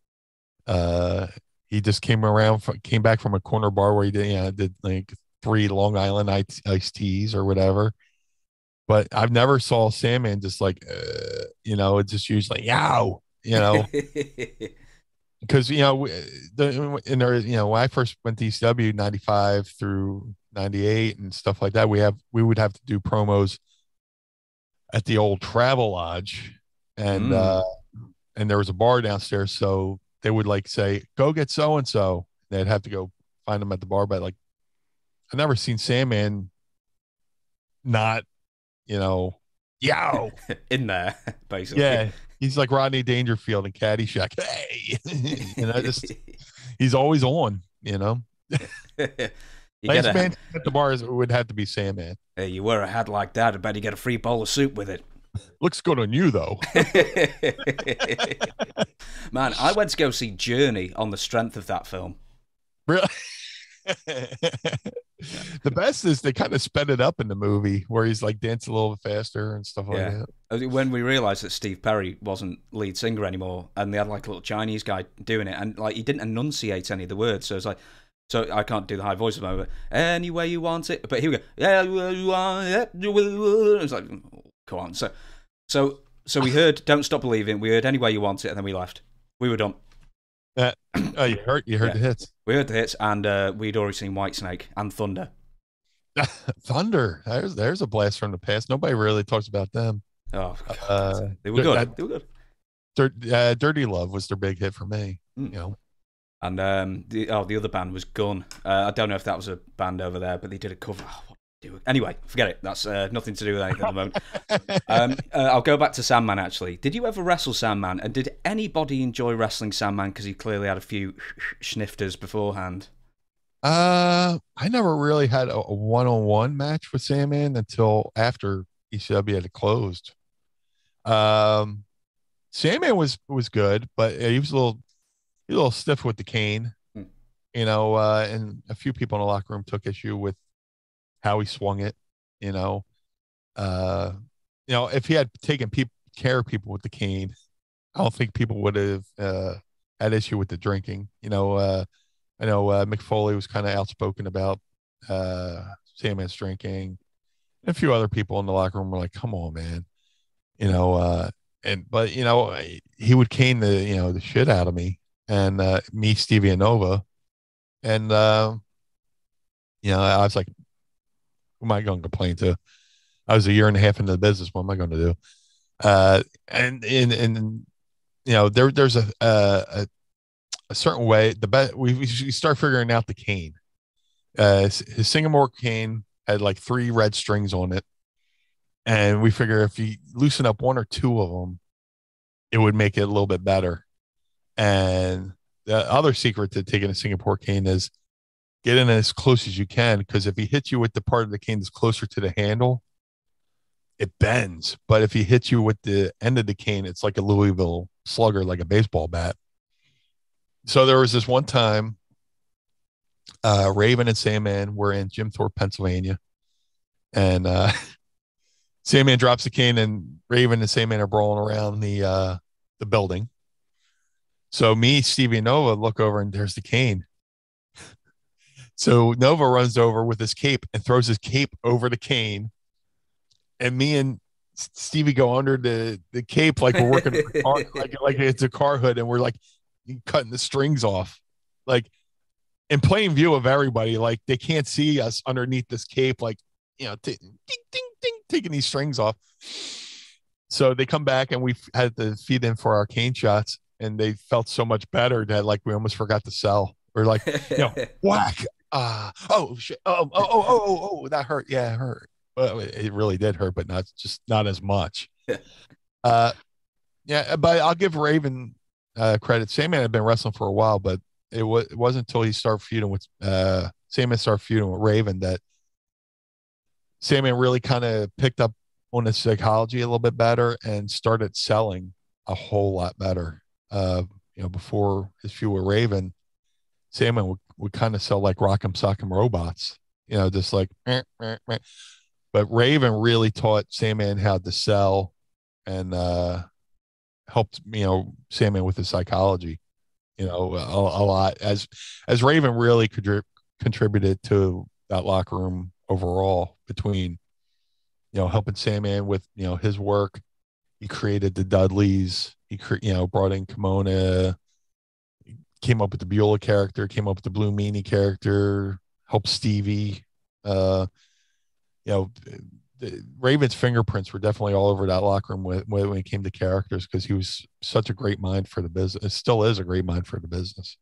Uh, he just came around, came back from a corner bar where he did, you know, did like three Long Island ice, iced teas or whatever. But I've never saw Sandman just like, uh, you know, it's just usually yow, you know. because you know the in there you know when I first went to ECW ninety five through ninety eight and stuff like that, we have we would have to do promos at the old Travel Lodge, and Mm. uh, and there was a bar downstairs, so they would like say, "Go get so and so." They'd have to go find them at the bar, but like I've never seen Sandman not, you know, yow. in there, basically. Yeah, he's like Rodney Dangerfield in Caddyshack. Hey, and I just he's always on. You know, you last man at the bars would have to be Sandman. hey, you wear a hat like that, I bet you get a free bowl of soup with it. Looks good on you though. Man, I went to go see Journey on the strength of that film. Really. the best is they kind of sped it up in the movie where he's like dancing a little bit faster and stuff like Yeah. that. When we realised that Steve Perry wasn't lead singer anymore, and they had like a little Chinese guy doing it, and like he didn't enunciate any of the words, so it's like, so I can't do the high voice of it, but any way you want it, but here we go, yeah, you want it, it's like, oh, come on, so, so, so we heard "Don't Stop Believing," we heard "Any Way You Want It," and then we left. We were done. Oh, you heard you heard Yeah. the hits. We heard the hits, and uh, we'd already seen White Snake and Thunder. Thunder. There's there's a blast from the past. Nobody really talks about them. Oh, God. Uh, they were good. that- they were good. Dirt, uh, Dirty Love was their big hit for me. Mm. You know, And um, the oh, the other band was Gun. Uh, I don't know if that was a band over there, but they did a cover. Oh, what did they? Anyway, forget it. That's uh, nothing to do with anything at the moment. Um, uh, I'll go back to Sandman. Actually, did you ever wrestle Sandman? And did anybody enjoy wrestling Sandman? Because he clearly had a few schnifters beforehand. Uh, I never really had a, a one-on-one match with Sandman until after ECW had closed. Um, Sandman was was good, but he was a little he was a little stiff with the cane, Hmm. you know. Uh, and a few people in the locker room took issue with how he swung it, you know. Uh, you know, if he had taken people care of people with the cane, I don't think people would have uh had issue with the drinking, you know. Uh, I know uh, Mick Foley was kind of outspoken about uh, Sandman's drinking. A few other people in the locker room were like, "Come on, man," you know. Uh, and but you know, he would cane the you know the shit out of me and uh, me, Stevie and Nova, and uh, you know, I was like, "Who am I going to complain to?" I was a year and a half into the business. What am I going to do? Uh, and and and you know, there there's a a, a certain way. The best we, we start figuring out the cane. Uh, his Singapore cane had like three red strings on it, and we figure if you loosen up one or two of them, it would make it a little bit better. And the other secret to taking a Singapore cane is get in as close as you can because if he hits you with the part of the cane that's closer to the handle, it bends. But if he hits you with the end of the cane, it's like a Louisville slugger, like a baseball bat. So there was this one time uh raven and sandman were in jim thorpe pennsylvania. And uh sandman drops the cane and raven and sandman are brawling around the uh the building so me stevie and nova look over and there's the cane. So nova runs over with his cape and throws his cape over the cane. And me and stevie go under the the cape like we're working car, like, like it's a car hood and we're like cutting the strings off. Like in plain view of everybody like they can't see us underneath this cape like you know t- ding ding ding taking these strings off. So they come back and we had to feed in for our cane shots and they felt so much better that like we almost forgot to sell or like know, whack uh oh shit oh oh oh oh oh, oh that hurt yeah it hurt well it really did hurt but not just not as much uh yeah but i'll give raven uh, credit. Sandman had been wrestling for a while, but it was it wasn't until he started feuding with uh, Sandman started feuding with Raven that Sandman really kind of picked up on his psychology a little bit better and started selling a whole lot better. Uh, you know, before his feud with Raven, Sandman would, would kind of sell like Rock'em Sock'em robots, you know, just like. meh, meh, meh. But Raven really taught Sandman how to sell, and uh, helped you know Sandman with his psychology, you know, a, a lot as as Raven really contrib- contributed to that locker room overall between you know helping Sandman with you know his work. He created the Dudleys. He cre- you know brought in Kimona, came up with the Beulah character, came up with the Blue Meanie character, helped Stevie. Uh, you know, the, Raven's fingerprints were definitely all over that locker room when, when it came to characters because he was such a great mind for the business. It still is a great mind for the business.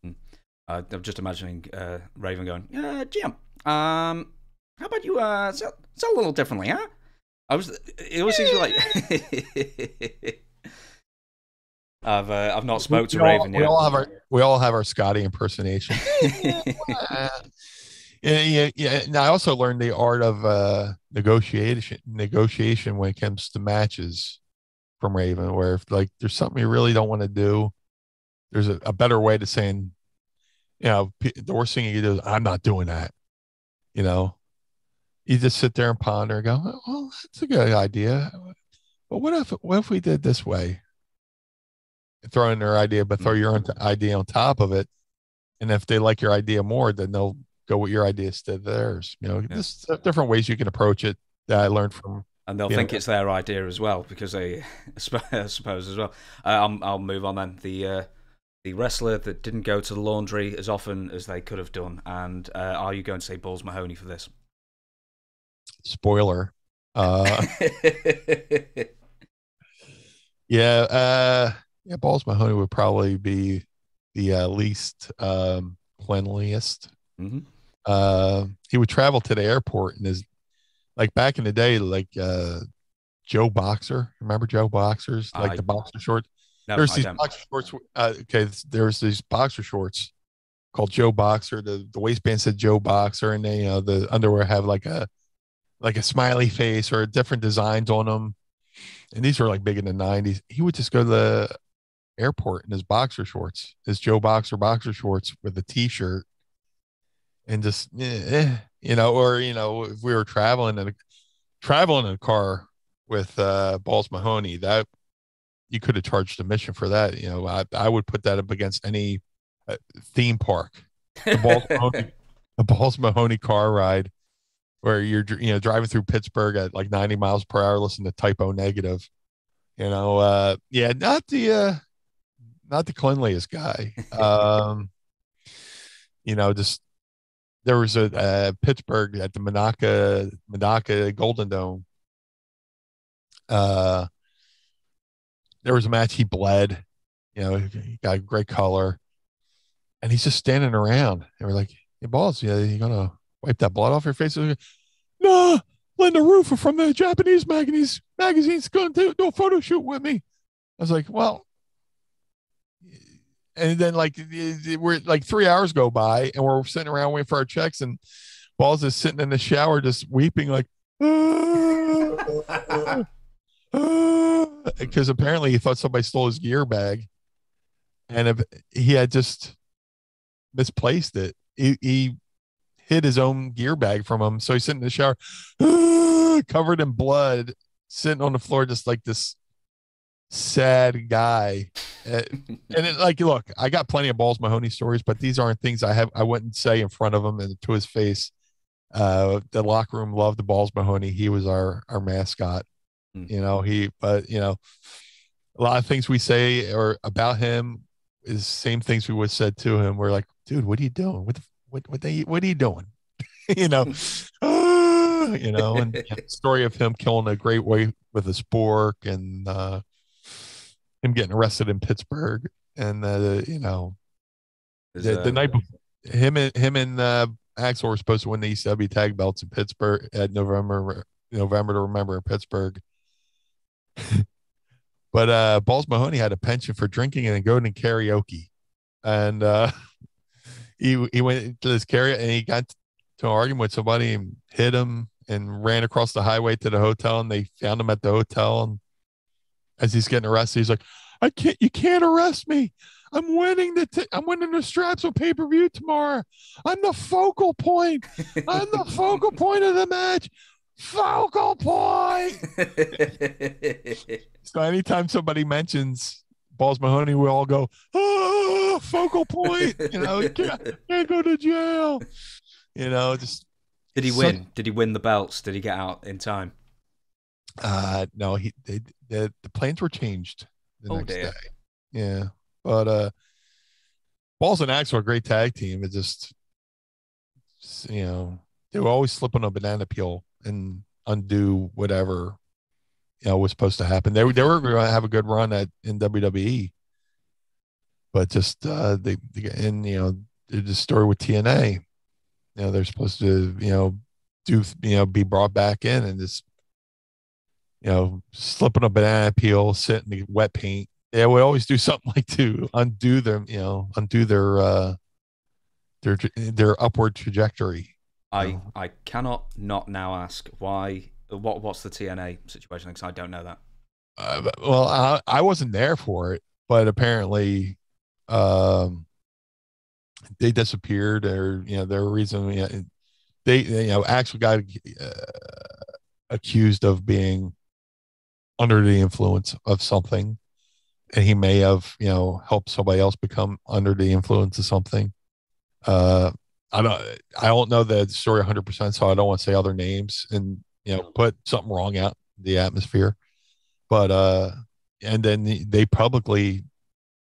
Uh, I'm just imagining uh, Raven going, uh, Jim, um, how about you uh, sell, sell a little differently, huh? I was. It always seems like. I've uh, I've not spoke to we Raven all, yet. We all have our we all have our Scotty impersonation. yeah, yeah, yeah. And I also learned the art of uh, negotiation negotiation when it comes to matches from Raven, where if like there's something you really don't want to do, there's a, a better way to saying, you know, the worst thing you can do is I'm not doing that. You know, you just sit there and ponder and go, well, that's a good idea. But what if what if we did this way? Throw in their idea, but throw your own idea on top of it. And if they like your idea more, then they'll go with your idea instead of theirs. You know, Yeah. there's different ways you can approach it that I learned from. and they'll think it's their idea as well because they, I suppose as well. Uh, I'll, I'll move on then. The uh, the wrestler that didn't go to the laundry as often as they could have done, and uh, are you going to say Balls Mahoney for this? Spoiler. Uh, yeah, uh, yeah. Balls Mahoney would probably be the uh, least um, cleanliest. hmm Uh, he would travel to the airport and his, like back in the day, like uh, Joe Boxer. Remember Joe Boxers, like I- the boxer shorts. No, there's I these don't. boxer shorts. Uh, okay, there's these boxer shorts called Joe Boxer. The the waistband said Joe Boxer, and they you know the underwear have like a like a smiley face or different designs on them. And these were like big in the '90s. He would just go to the airport in his boxer shorts, his Joe Boxer boxer shorts with a T-shirt, and just eh, eh, you know, or you know, if we were traveling in a traveling in a car with uh Balls Mahoney, that you could have charged admission for that. You know, I, I would put that up against any uh, theme park. The Balls Mahoney, the Balls Mahoney car ride, where you're you know driving through Pittsburgh at like 90 miles per hour, listening to Type O Negative. You know, uh, yeah, not the uh, not the cleanliest guy. Um, you know, just there was a uh, Pittsburgh at the Monaca Monaca Golden Dome. Uh, there was a match he bled. You know, he got great color, and he's just standing around. And we're like, "Hey, balls, yeah, you gonna wipe that blood off your face?" No, Linda Rufer from the Japanese magazines magazine's going to do a photo shoot with me. I was like, "Well," and then like we're like three hours go by, and we're sitting around waiting for our checks, and balls is sitting in the shower just weeping like. because apparently he thought somebody stole his gear bag and if he had just misplaced it he, he hid his own gear bag from him. So he's sitting in the shower covered in blood sitting on the floor just like this sad guy. Uh, and it, like look i got plenty of balls mahoney stories but these aren't things i have i wouldn't say in front of him and to his face. Uh the locker room loved the balls mahoney. He was our our mascot Mm. you know he but you know a lot of things we say or about him is same things we would have said to him. We're like dude what are you doing? What the, what what, they, what are you doing? You know? You know and the story of him killing a great way with a spork and uh him getting arrested in pittsburgh and uh you know Is, the, the uh, night before him and him and uh Axl were supposed to win the ecw tag belts in pittsburgh at november november to remember in pittsburgh. But uh balls mahoney had a penchant for drinking and going to karaoke. And uh he he went to this karaoke and he got to an argument with somebody and hit him and ran across the highway to the hotel and they found him at the hotel. And as he's getting arrested he's like i can't you can't arrest me. I'm winning the t- i'm winning the straps on pay-per-view tomorrow. I'm the focal point. I'm the focal point of the match. Focal point. So anytime somebody mentions balls mahoney we all go oh focal point you know can't, can't go to jail you know just Did he Such- win? Did he win the belts? Did he get out in time? Uh no, he they, the the plans were changed the Oh, next dear. day. Yeah. But uh Balls and Axl are a great tag team. It just, you know, they were always slipping a banana peel and undo whatever, you know, was supposed to happen. They were, they were going to have a good run at in WWE, but just, uh, they, they and, you know, the story with TNA, you know, they're supposed to, you know, do, you know, be brought back in and just, you know, slipping a banana peel, sit in the wet paint, yeah, we always do something like to undo them, you know, undo their uh their their upward trajectory. I? I cannot not now ask why. What what's the TNA situation? Because I don't know that. Uh, well, I, I wasn't there for it, but apparently, um, they disappeared, or you know, their reason. You know, they you know actually got uh, accused of being under the influence of something and he may have you know helped somebody else become under the influence of something uh i don't i don't know the story 100% so i don't want to say other names and you know put something wrong out the atmosphere but uh and then they publicly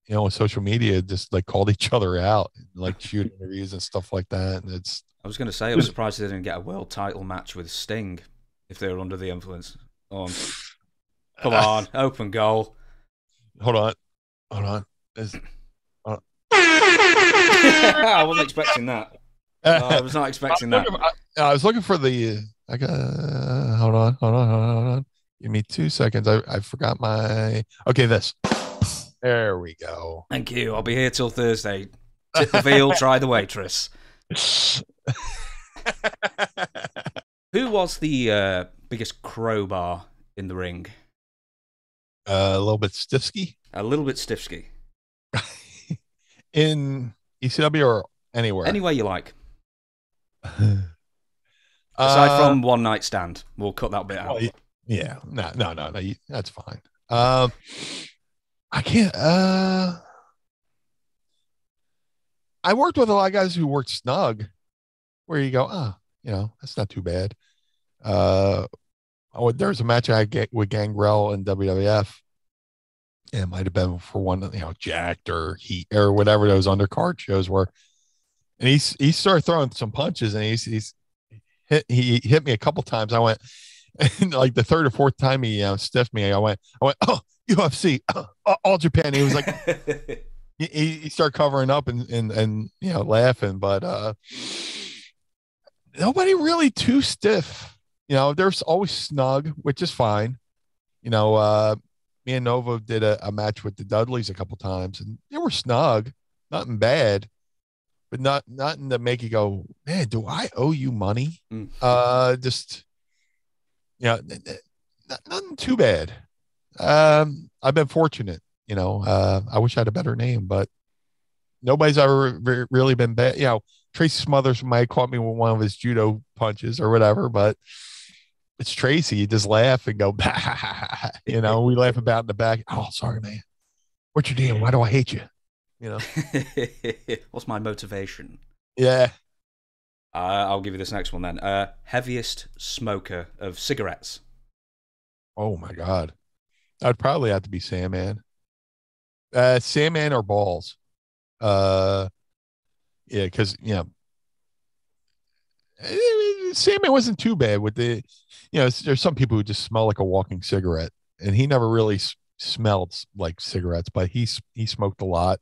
you know on social media just like called each other out like shoot interviews and stuff like that and it's i was going to say i was surprised they didn't get a world title match with sting if they were under the influence oh, come on open goal hold on, hold on. Is, hold on. I wasn't expecting that. No, I was not expecting I that. I, I, was looking for the. I got. Uh, hold on, hold on, hold on, hold on. Give me two seconds. I I forgot my. Okay, this. There we go. Thank you. I'll be here till Thursday. Tip the veal, try the waitress. Who was the uh, biggest crowbar in the ring? Uh, a little bit stiffsky. A little bit stiffsky. in ECW or anywhere? Anywhere you like. Aside uh, from one night stand, we'll cut that bit out. yeah, no, no, no, no. That's fine. Um, I can't. Uh, I worked with a lot of guys who worked snug, where you go, ah, oh, you know, that's not too bad. Uh, oh, there's a match I get with Gangrel in WWF. It might have been for one, you know, Jakked or Heat or whatever those undercard shows were. And he's he started throwing some punches, and he's he's hit he hit me a couple times. I went, and like the third or fourth time he uh, stiffed me, I went, I went, oh UFC, uh, all Japan. He was like, he, he started covering up and and and you know laughing, but uh nobody really too stiff you know, there's always snug, which is fine. You know, uh, me and Nova did a, a match with the Dudleys a couple times, and they were snug, nothing bad, but not nothing to make you go, man, do I owe you money? Mm. Uh, just yeah, you know, nothing too bad. Um, I've been fortunate, you know. Uh, I wish I had a better name, but nobody's ever re- really been bad. You know, Tracy Smothers might caught me with one of his judo punches or whatever, but it's Tracy. You just laugh and go, bah, you know, we laugh about in the back. Oh, sorry, man. What you doing? Why do I hate you? You know, what's my motivation? Yeah. Uh, I'll give you this next one then. Uh, heaviest smoker of cigarettes. Oh my God. I'd probably have to be Sandman. Uh, Sandman or balls. Uh, yeah, because, you know, Sandman wasn't too bad with the, you know, there's some people who just smell like a walking cigarette, and he never really s- smelled like cigarettes, but he he smoked a lot.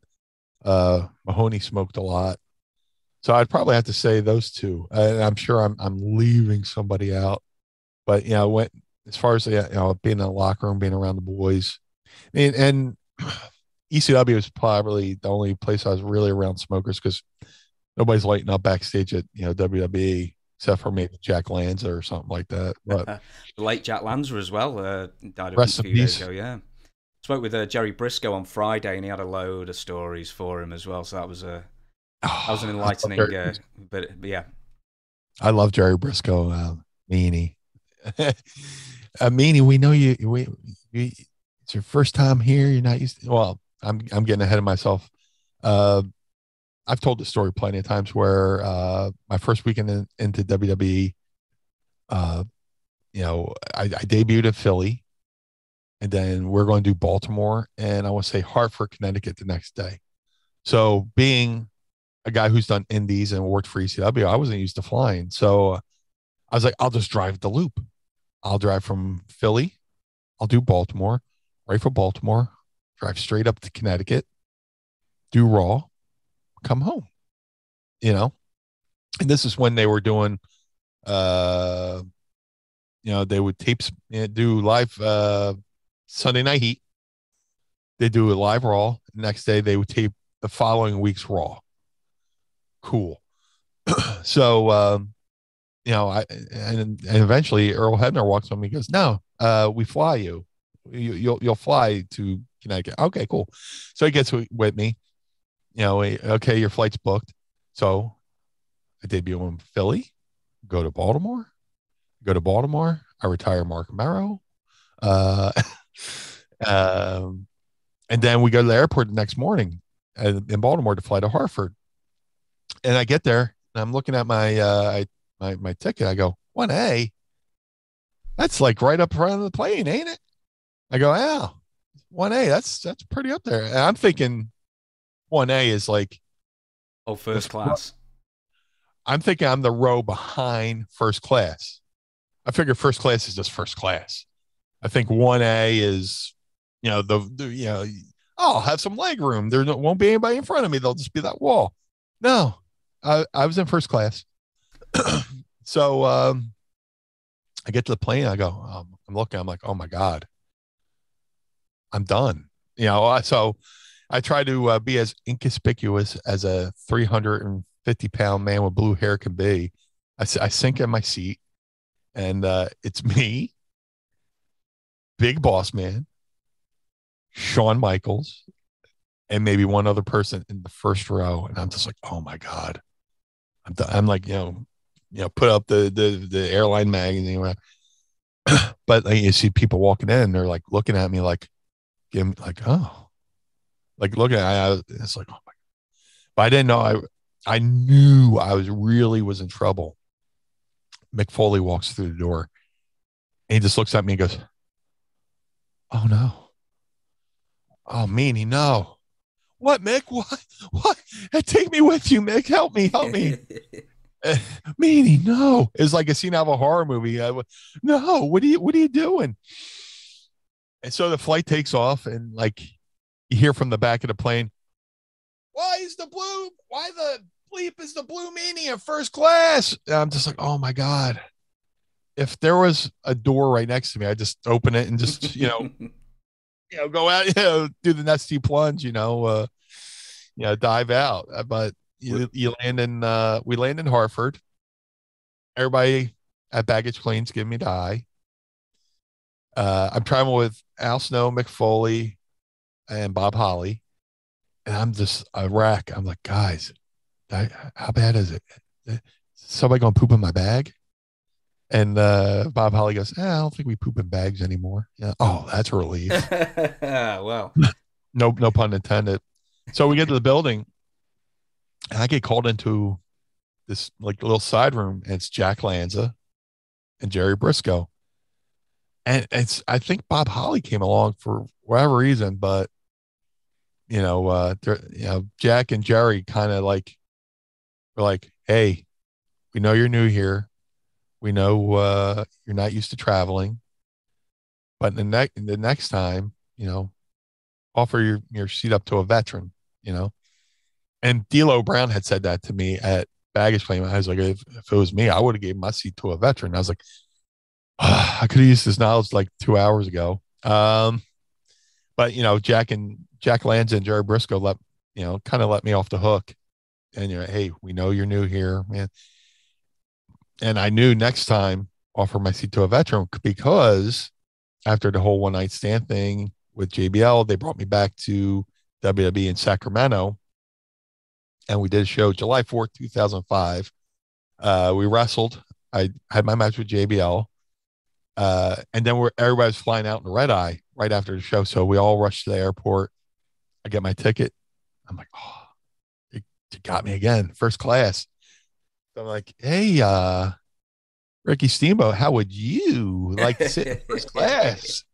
Uh, Mahoney smoked a lot, so I'd probably have to say those two. And I'm sure I'm I'm leaving somebody out, but you know, went as far as the you know, being in the locker room, being around the boys, and, and ECW was probably the only place I was really around smokers because nobody's lighting up backstage at you know WWE except for maybe Jack Lanza or something like that. But the late Jack Lanza as well uh, died a few days ago. Yeah, spoke with uh, Jerry Brisco on Friday, and he had a load of stories for him as well. So that was a oh, that was an enlightening uh, but, but, yeah. I love Jerry Brisco, uh, Meanie. uh, Meanie, we know you. We, it's your first time here. You're not used. To, well, I'm I'm getting ahead of myself. Uh, I've told the story plenty of times where uh, my first weekend in, into WWE, uh, you know, I, I debuted in Philly, and then we're going to do Baltimore, and I want to say Hartford, Connecticut the next day. So being a guy who's done indies and worked for ECW, I wasn't used to flying. So I was like, I'll just drive the loop. I'll drive from Philly. I'll do Baltimore, right for Baltimore, drive straight up to Connecticut, do Raw, come home. You know? And this is when they were doing uh you know, they would tapes, do live uh Sunday night heat. They do a live Raw. Next day they would tape the following week's Raw. Cool. so um you know, I and and eventually Earl Hebner walks on me goes, No, uh, we fly you. you you'll you'll fly to Connecticut. Okay, cool. So he gets with me. You know, okay, your flight's booked. So I debut in Philly, go to Baltimore, go to Baltimore. I retire Mark Mero. Uh, um, and then we go to the airport the next morning in Baltimore to fly to Hartford. And I get there and I'm looking at my uh, my my ticket. I go one A. That's like right up front of the plane, ain't it? I go, yeah, one A. That's that's pretty up there. And I'm thinking one A is like oh first class. I'm thinking I'm the row behind first class. I figure first class is just first class. I think one A is, you know, the, the you know, oh, I'll have some leg room. There won't be anybody in front of me. There'll just be that wall. No, I, I was in first class. so um, I get to the plane. I go, um, I'm looking. I'm like, oh my god, I'm done. You know, so I try to uh, be as inconspicuous as a 350 pound man with blue hair can be. I, I sink in my seat, and uh, it's me, Big Boss Man, Shawn Michaels, and maybe one other person in the first row. And I'm just like, oh my god, I'm, I'm like, you know, you know, put up the the the airline magazine. but like, you see people walking in, they're like looking at me like, give me like, oh, like looking at I, it's like, oh my. But I didn't know I I knew I was really was in trouble. Mick Foley walks through the door, and he just looks at me and goes, "Oh no, oh meanie, no." What, Mick? What? What? Take me with you, Mick. Help me. Help me. Eh, meanie, no. It's like a scene out of a horror movie. I, no, what are you what are you doing? And so the flight takes off, and like you hear from the back of the plane, why is the blue? Why the bleep is the blue meanie in first class? And I'm just like, oh my god. If there was a door right next to me, I'd just open it and just, you know, you know, go out, you know, do the nasty plunge, you know, uh, you know, dive out. But you, you land in uh we land in Hartford. Everybody at baggage claims give me the eye. Uh, I'm traveling with Al Snow, Mick Foley, and Bob Holly, and I'm just a wreck. I'm like, guys, I, how bad is it? Somebody gonna poop in my bag? And uh, Bob Holly goes, eh, I don't think we poop in bags anymore. Yeah. Oh, that's a relief. well, no, no pun intended. So we get to the building, and I get called into this like little side room, and it's Jack Lanza and Jerry Brisco. And it's I think Bob Holly came along for whatever reason, but you know, uh you know, Jack and Jerry kind of like were like, Hey, we know you're new here. We know uh you're not used to traveling. But the next the next time, you know, offer your, your seat up to a veteran, you know and D'Lo Brown had said that to me at baggage claim. I was like, if, if it was me, I would have gave my seat to a veteran. I was like, oh, I could have used this knowledge like two hours ago. Um, but you know, Jack and Jack Lanza and Jerry Brisco let you know kind of let me off the hook. And you know, hey, we know you're new here, man. And I knew next time offer my seat to a veteran because after the whole one night stand thing with JBL, they brought me back to WWE in Sacramento and we did a show July 4th, 2005. Uh, we wrestled. I had my match with JBL. Uh, and then we're everybody was flying out in the red eye right after the show. So we all rushed to the airport. I get my ticket. I'm like, oh, you, you got me again, first class. So I'm like, hey, uh, Ricky Steamboat, how would you like to sit in first class?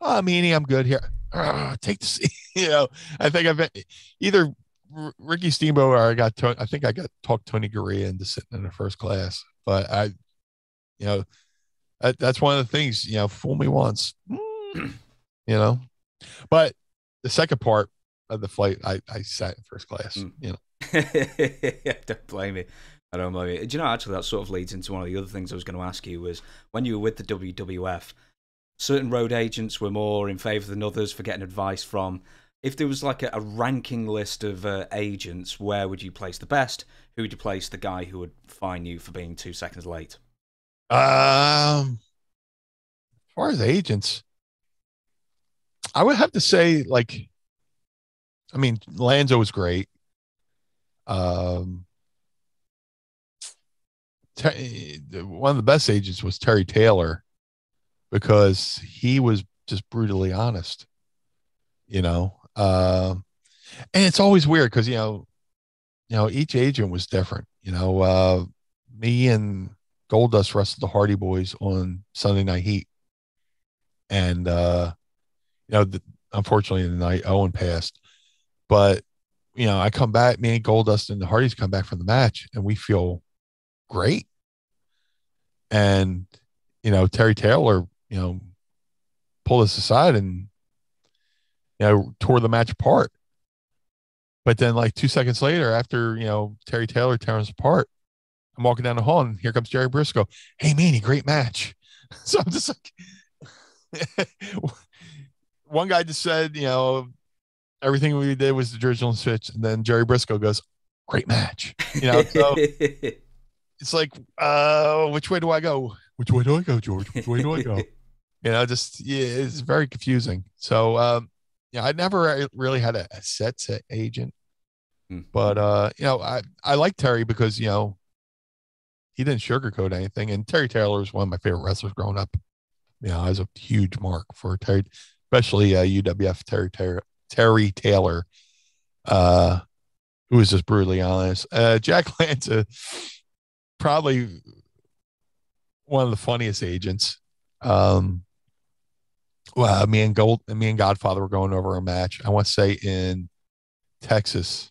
oh, meanie, I'm good here. Uh, take the seat. you know, I think I've been either R- Ricky Steamboat, or I got, to, I think I got talked Tony Garea into sitting in the first class, but I, you know, that, that's one of the things, you know, fool me once, you know, but the second part of the flight, I, I sat in first class, Mm. you know. don't blame me. I don't know. Do you know, actually, that sort of leads into one of the other things I was going to ask you was when you were with the WWF, certain road agents were more in favour than others for getting advice from. If there was like a, a ranking list of uh, agents, where would you place the best? Who would you place the guy who would fine you for being two seconds late? Um, as far as agents, I would have to say, like, I mean, Lanza was great. Um, One of the best agents was Terry Taylor because he was just brutally honest, you know. Um, and it's always weird because you know, you know, each agent was different. You know, uh, me and Goldust wrestled the Hardy Boys on Sunday Night Heat, and uh, you know, the, unfortunately, the night Owen passed, but you know, I come back, me and Goldust and the Hardys come back from the match, and we feel great. And you know, Terry Taylor, you know, pulled us aside and you know tore the match apart. But then, like two seconds later, after you know Terry Taylor tearing us apart, I'm walking down the hall and here comes Jerry Brisco. Hey, Meanie, great match. So I'm just like, one guy just said, you know, everything we did was the original switch, and then Jerry Brisco goes, great match. You know, so it's like, uh, which way do I go? Which way do I go, George? Which way do I go? you know, just yeah, it's very confusing. So, um, yeah, I never really had a, a set set agent, Hmm. but uh, you know, I I like Terry because you know he didn't sugarcoat anything, and Terry Taylor was one of my favorite wrestlers growing up. You know, I was a huge mark for Terry, especially uh, UWF Terry Terry, Terry Taylor, uh, who was just brutally honest. Uh, Jack Lanza, probably one of the funniest agents. Um, well, me and Gold, me and Godfather were going over a match. I want to say in Texas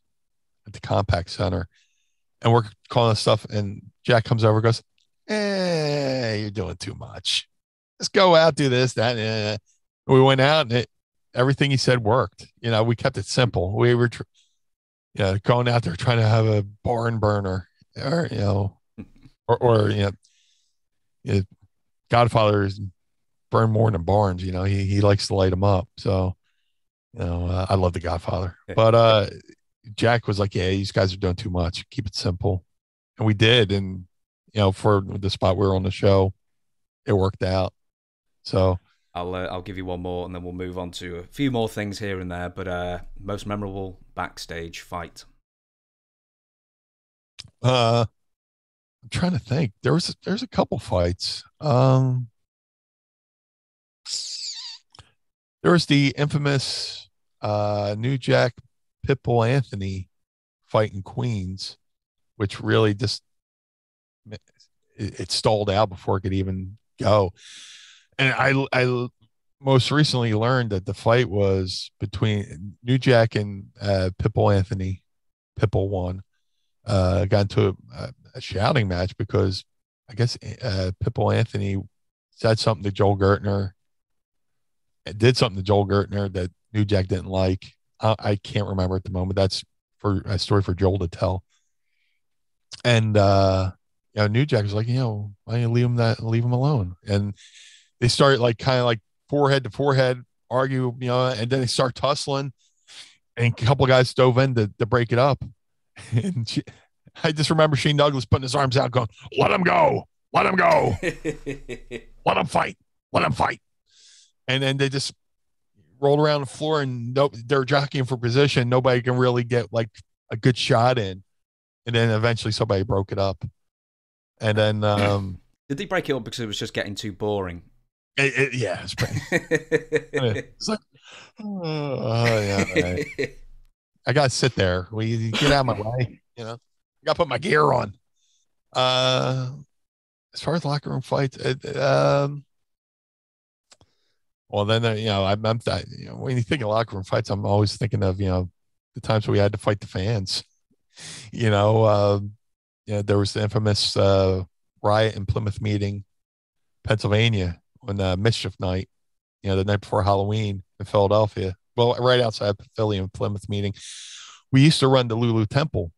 at the Compaq Center, and we're calling this stuff. And Jack comes over, and goes, "Eh, you're doing too much. Let's go out, do this, that." Eh. We went out, and it, everything he said worked. You know, we kept it simple. We were, tr- you know, going out there trying to have a barn burner, or you know, or or you know, Godfather's burn more than barns. You know, he he likes to light them up. So, you know, uh, I love the Godfather, but uh, Jack was like, "Yeah, these guys are doing too much. Keep it simple," and we did. And you know, for the spot we were on the show, it worked out. So, I'll uh, I'll give you one more, and then we'll move on to a few more things here and there. But uh, most memorable backstage fight. uh, I'm trying to think. There was there's a couple fights. Um, there was the infamous uh, New Jack Pitbull Anthony fight in Queens, which really just it, it stalled out before it could even go. And I I most recently learned that the fight was between New Jack and uh, Pitbull Anthony. Pitbull won. Uh, got into a, a shouting match because I guess uh, Pitbull Anthony said something to Joel Gertner did something to Joel Gertner that New Jack didn't like. I, I can't remember at the moment. That's for a story for Joel to tell. And uh, you know, New Jack was like, you know, why don't you leave him that leave him alone? And they started like kind of like forehead to forehead argue, you know, and then they start tussling. And a couple guys dove in to, to break it up. And she, I just remember Shane Douglas putting his arms out, going, "Let him go, let him go, let him fight, let him fight." and then they just rolled around the floor and no, they're jockeying for position. Nobody can really get like a good shot in, and then eventually somebody broke it up, and then um, Did they break it up because it was just getting too boring? it, it, yeah, it's, pretty, it's like, oh yeah, right. I gotta sit there. Will you get out of my way? You know, I gotta put my gear on. Uh, as far as locker room fights, it, um. Well, then uh, you know, I'm, I'm you know, when you think of locker room fights, I'm always thinking of you know the times we had to fight the fans. You know, uh, you know, there was the infamous uh, riot in Plymouth Meeting, Pennsylvania, on uh, Mischief Night. You know, the night before Halloween in Philadelphia. Well, right outside Philly and Plymouth Meeting, we used to run the Lulu Temple,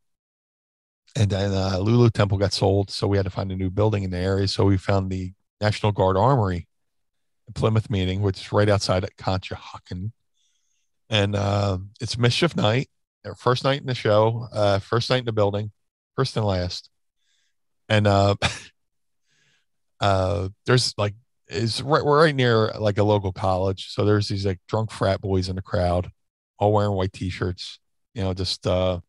and then uh, Lulu Temple got sold, so we had to find a new building in the area. So we found the National Guard Armory, Plymouth Meeting, which is right outside at Conshohocken, and uh, it's Mischief Night, first night in the show, uh, first night in the building, first and last, and uh, uh, there's like is right we're right near like a local college, so there's these like drunk frat boys in the crowd, all wearing white t-shirts, you know, just uh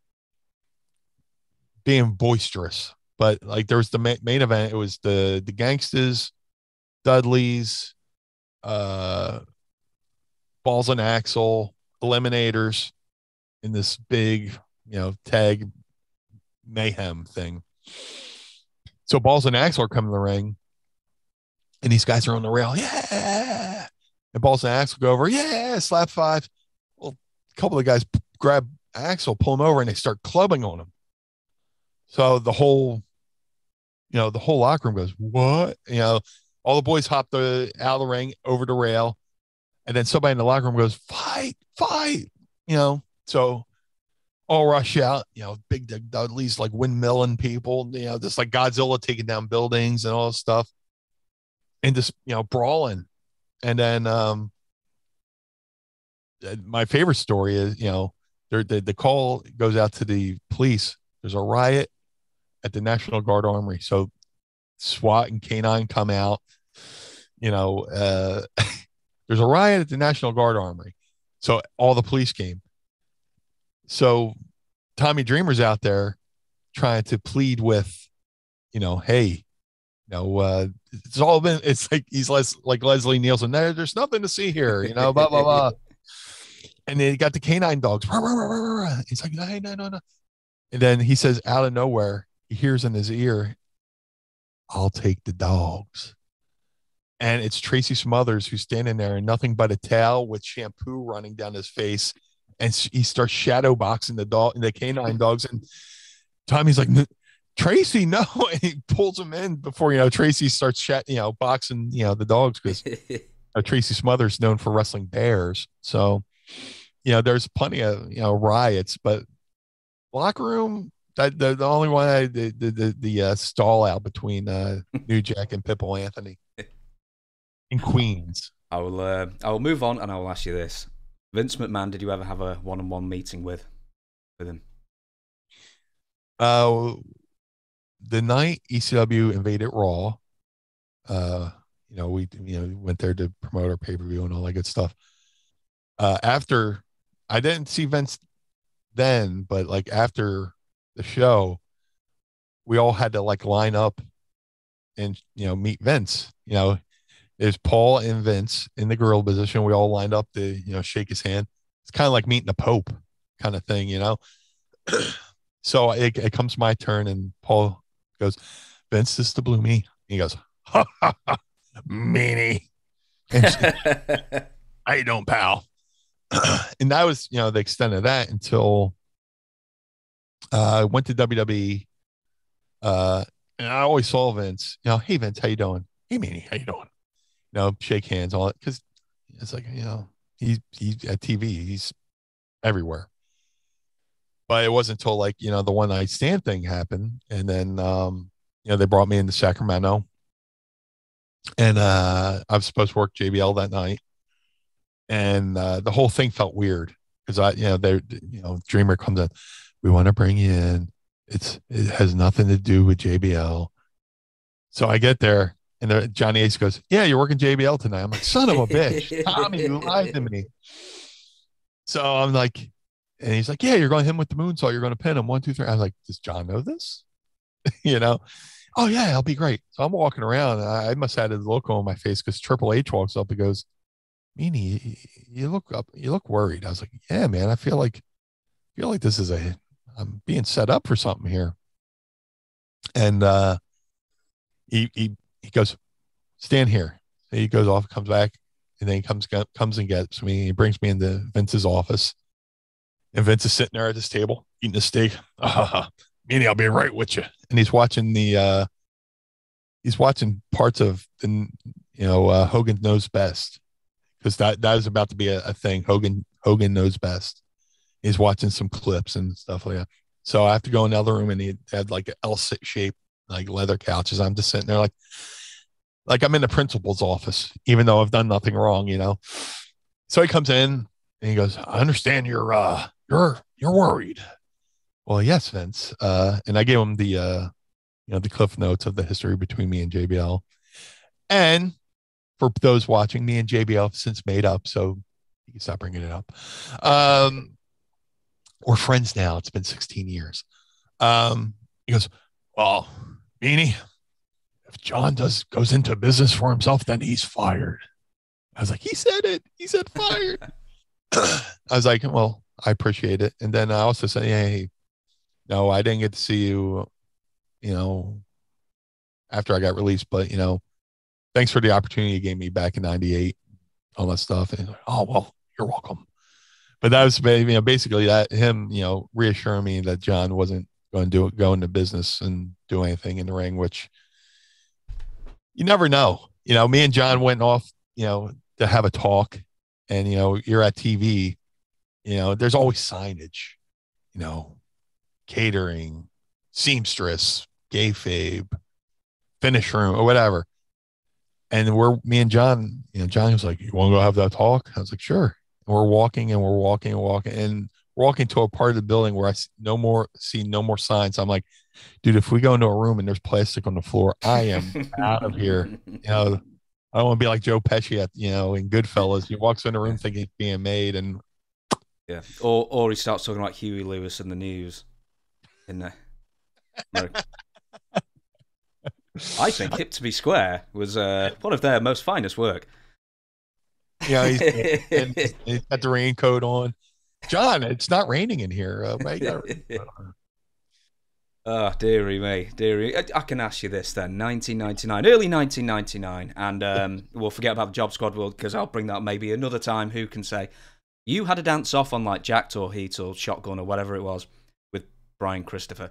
being boisterous. But like there was the ma- main event. It was the the gangsters, Dudleys, uh, balls and Axl, eliminators, in this big you know tag mayhem thing. So balls and are coming to the ring, and these guys are on the rail. Yeah, and balls and Axl go over. Yeah, slap five. Well, a couple of guys grab Axl, pull him over, and they start clubbing on him. So the whole, you know, the whole locker room goes, "What?" You know, all the boys hop the out of the ring over the rail, and then somebody in the locker room goes, "Fight, fight!" You know, so all rush out. You know, big Dudley's like windmilling people. You know, just like Godzilla taking down buildings and all this stuff, and just you know brawling, and then um, my favorite story is you know the, the call goes out to the police. There's a riot at the National Guard Armory. So SWAT and K9 come out. You know, uh, there's a riot at the National Guard Armory. So all the police came. So Tommy Dreamer's out there trying to plead with, you know, hey, know, uh, it's all been, it's like he's less like Leslie Nielsen. There, there's nothing to see here, you know, blah, blah, blah. and then he got the canine dogs. He's like, no, no, no, no. And then he says, out of nowhere, he hears in his ear, I'll take the dogs. And it's Tracy Smothers who's standing there and nothing but a towel with shampoo running down his face. And he starts shadow boxing the dog the canine dogs. And Tommy's like, Tracy, no. And he pulls him in before, you know, Tracy starts, chat, you know, boxing, you know, the dogs because uh, Tracy Smothers known for wrestling bears. So, you know, there's plenty of, you know, riots, but locker room, that the, the only one I, the the the, the uh, stall out between uh, New Jack and Pitbull Anthony in Queens. I will uh, I will move on and I will ask you this: Vince McMahon, did you ever have a one-on-one meeting with with him? Uh, the night ECW invaded Raw, uh, you know, we you know went there to promote our pay per view and all that good stuff. Uh, after I didn't see Vince then, but like after the show, we all had to like line up and you know meet Vince. You know, there's Paul and Vince in the gorilla position. We all lined up to you know shake his hand. It's kind of like meeting the Pope kind of thing, you know. so it, it comes my turn, and Paul goes, "Vince, this is the blue me." He goes, "Ha ha ha, meanie." How you doing, pal? and that was you know the extent of that until uh, went to WWE. Uh, and I always saw Vince. You know, hey Vince, how you doing? Hey Manny, how you doing? You know, shake hands, all that because it's like you know he's he's at TV, he's everywhere. But it wasn't until like you know the one night stand thing happened, and then um, you know they brought me into Sacramento, and uh, I was supposed to work JBL that night, and uh, the whole thing felt weird because I you know they you know Dreamer comes in we want to bring you in. It's it has nothing to do with JBL. So I get there and the, Johnny Ace goes, Yeah, you're working JBL tonight. I'm like, son of a bitch. Tommy, you lied to me. So I'm like, and he's like, Yeah, you're going to hit him with the moonsault. You're going to pin him. One, two, three. I was like, Does John know this? you know? Oh yeah, I'll be great. So I'm walking around. I, must have had a look on my face because Triple H walks up and goes, Meanie, you look up, you look worried. I was like, Yeah, man, I feel like I feel like this is a I'm being set up for something here. And uh, he he he goes, stand here. he goes off, comes back, and then he comes comes and gets me. He brings me into Vince's office, And Vince is sitting there at his table eating a steak. Uh, I'll be right with you. And he's watching the uh he's watching parts of the you know uh, Hogan knows best because that that is about to be a, a thing. Hogan Hogan knows best. He's watching some clips and stuff like that. So I have to go in the other room and he had like an L shape like leather couches. I'm just sitting there like like I'm in the principal's office, even though I've done nothing wrong, you know. So he comes in and he goes, I understand you're uh you're you're worried. Well, yes, Vince. Uh, and I gave him the uh, you know, the cliff notes of the history between me and JBL. And for those watching, me and JBL have since made up, so you can stop bringing it up. Um, we're friends now. It's been 16 years. Um, he goes, Well, Beanie, if John does goes into business for himself, then he's fired. I was like, he said it. He said fired. I was like, well, I appreciate it. And then I also say, hey, no, I didn't get to see you, you know, after I got released, but you know, thanks for the opportunity you gave me back in 98, all that stuff. And oh, well, you're welcome. But that was you know, basically that him, you know, reassuring me that John wasn't going to do go into business and do anything in the ring, which you never know. You know, me and John went off, you know, to have a talk and you know you're at tv you know there's always signage you know catering seamstress kayfabe finish room or whatever. And we're me and john you know john was like you want to go have that talk? I was like sure. And we're walking and we're walking and walking and walking to a part of the building where i see no more see no more signs. I'm like dude if we go into a room and there's plastic on the floor i am out of here. You know I don't want to be like Joe Pesci at you know in Goodfellas. He walks in a room thinking he's being made, and yeah, or or he starts talking like Huey Lewis and the News. In the, I think Hip to Be Square was uh, one of their most finest work. Yeah, he's, he's got the raincoat on. John, it's not raining in here. Uh, right? Oh, dearie me, dearie. I, I can ask you this then. 1999, early 1999, and um, we'll forget about the Job Squad world because I'll bring that maybe another time. Who can say? You had a dance off on like Jakked or Heat or Shotgun or whatever it was with Brian Christopher.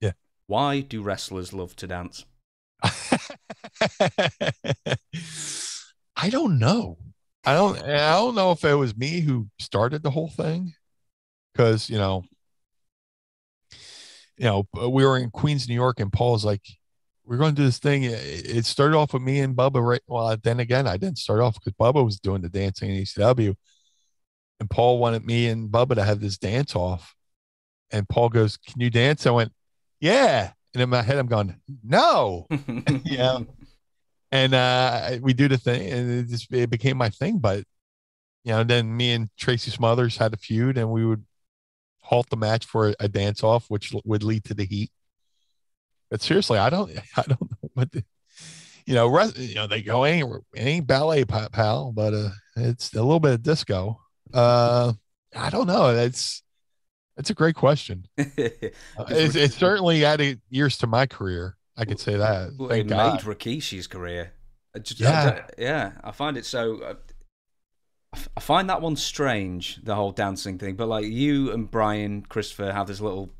Yeah. Why do wrestlers love to dance? I don't know. I don't. I don't know if it was me who started the whole thing, because you know you know, uh, we were in Queens, New York, and Paul's like, we're going to do this thing. It started off with me and Bubba, right? Well, then again, I didn't start off because Bubba was doing the dancing in ECW. And Paul wanted me and Bubba to have this dance off. And Paul goes, Can you dance? I went, Yeah. And in my head, I'm going, No. yeah. And uh, we do the thing, and it just it became my thing. But you know, then me and Tracy Smothers had a feud, and we would halt the match for a dance off, which would lead to the heat. But seriously, I don't, I don't know what, the, you know, rest, you know, they go ain't ain't ballet pal, but uh, it's a little bit of disco. Uh, I don't know. That's that's a great question. uh, it's, it's, certainly added years to my career. I could say that. Well, it God. made Rikishi's career. Just, yeah, I, yeah. I find it so. Uh, I find that one strange, the whole dancing thing. But like you and Brian Christopher have this little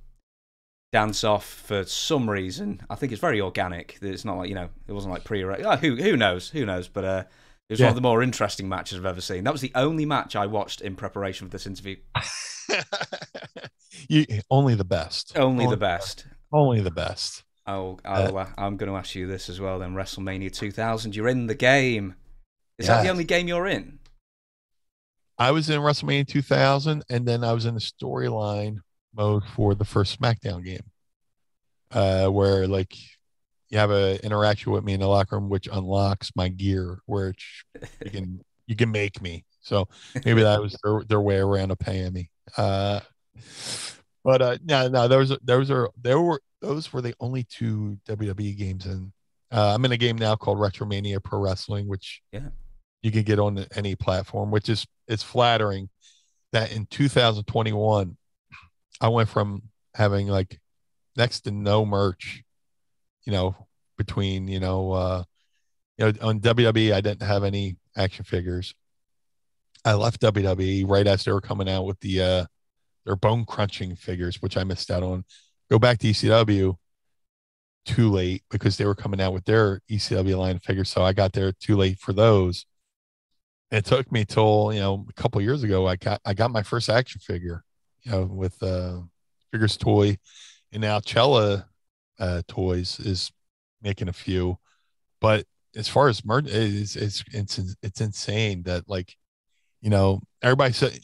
dance off for some reason. I think it's very organic. It's not like you know, it wasn't like pre. Oh, who who knows? Who knows? But uh, it was yeah. one of the more interesting matches I've ever seen. That was the only match I watched in preparation for this interview. you, only the best. Only, only the best. Only the best. I'll, I'll uh, I'm going to ask you this as well. Then WrestleMania 2000, you're in the game. Is that the only game you're in? I was in WrestleMania 2000, and then I was in the storyline mode for the first SmackDown game, uh, where like you have an interaction with me in the locker room, which unlocks my gear, which you can you can make me. So maybe that was their, their way around of paying me. Uh, but uh, no, no, those those are there were those were the only two WWE games, and uh, I'm in a game now called Retromania Pro Wrestling, which yeah you can get on any platform, which is it's flattering that in 2021 I went from having like next to no merch, you know, between you know, uh, you know, on WWE I didn't have any action figures. I left WWE right as they were coming out with the uh their bone crunching figures, which I missed out on. Go back to ECW too late because they were coming out with their ECW line of figures. So I got there too late for those. It took me till, you know, a couple years ago, I got I got my first action figure, you know, with uh figures toy and now Cella uh toys is making a few. But as far as merch, it's, it's it's it's insane that like, you know, everybody said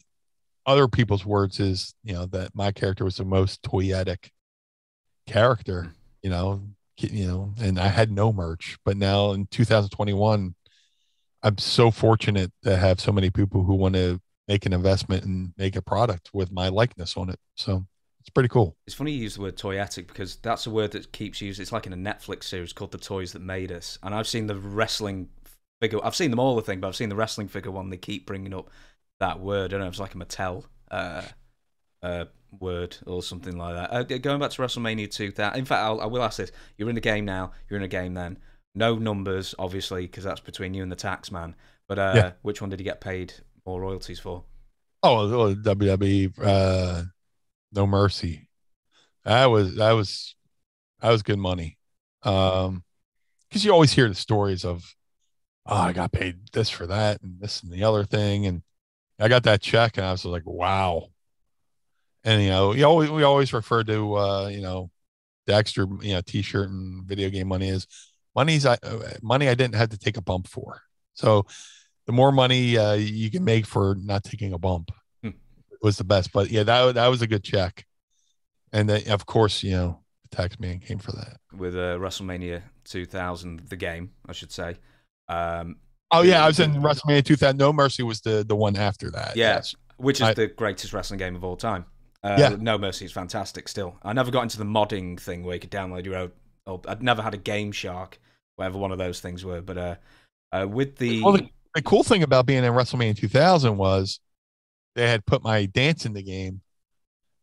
other people's words is you know that my character was the most toyetic character, you know, you know, and I had no merch, but now in 2021, I'm so fortunate to have so many people who want to make an investment and make a product with my likeness on it. So it's pretty cool. It's funny you use the word toyetic because that's a word that keeps used. It's like in a Netflix series called The Toys That Made Us, and I've seen the wrestling figure. I've seen them all, the thing, but I've seen the wrestling figure one. They keep bringing up that word. I don't know. It's like a Mattel uh, uh, word or something like that. Uh, going back to WrestleMania 2000. In fact, I'll, I will ask this: You're in a game now. You're in a game then. No numbers, obviously, because that's between you and the tax man. But uh, yeah. which one did you get paid more royalties for? Oh, WWE. Uh, no Mercy. That was that was that was good money. Um, because you always hear the stories of, oh, I got paid this for that and this and the other thing, and I got that check and I was like, wow. And you know, we always we always refer to uh, you know, Dexter, you know, t-shirt and video game money is money's I money I didn't have to take a bump for. So the more money uh, you can make for not taking a bump. Was the best. But yeah, that that was a good check. And then of course, you know, the tax man came for that. With uh, WrestleMania 2000, the game, I should say. Um, Oh yeah, I was in WrestleMania 2000. No Mercy was the the one after that. Yeah, yes. which is I, the greatest wrestling game of all time. Uh, yeah. No Mercy is fantastic. Still, I never got into the modding thing where you could download your own. Oh, I'd never had a Game Shark, whatever one of those things were. But uh, uh with the well, the, the cool thing about being in WrestleMania 2000 was they had put my dance in the game,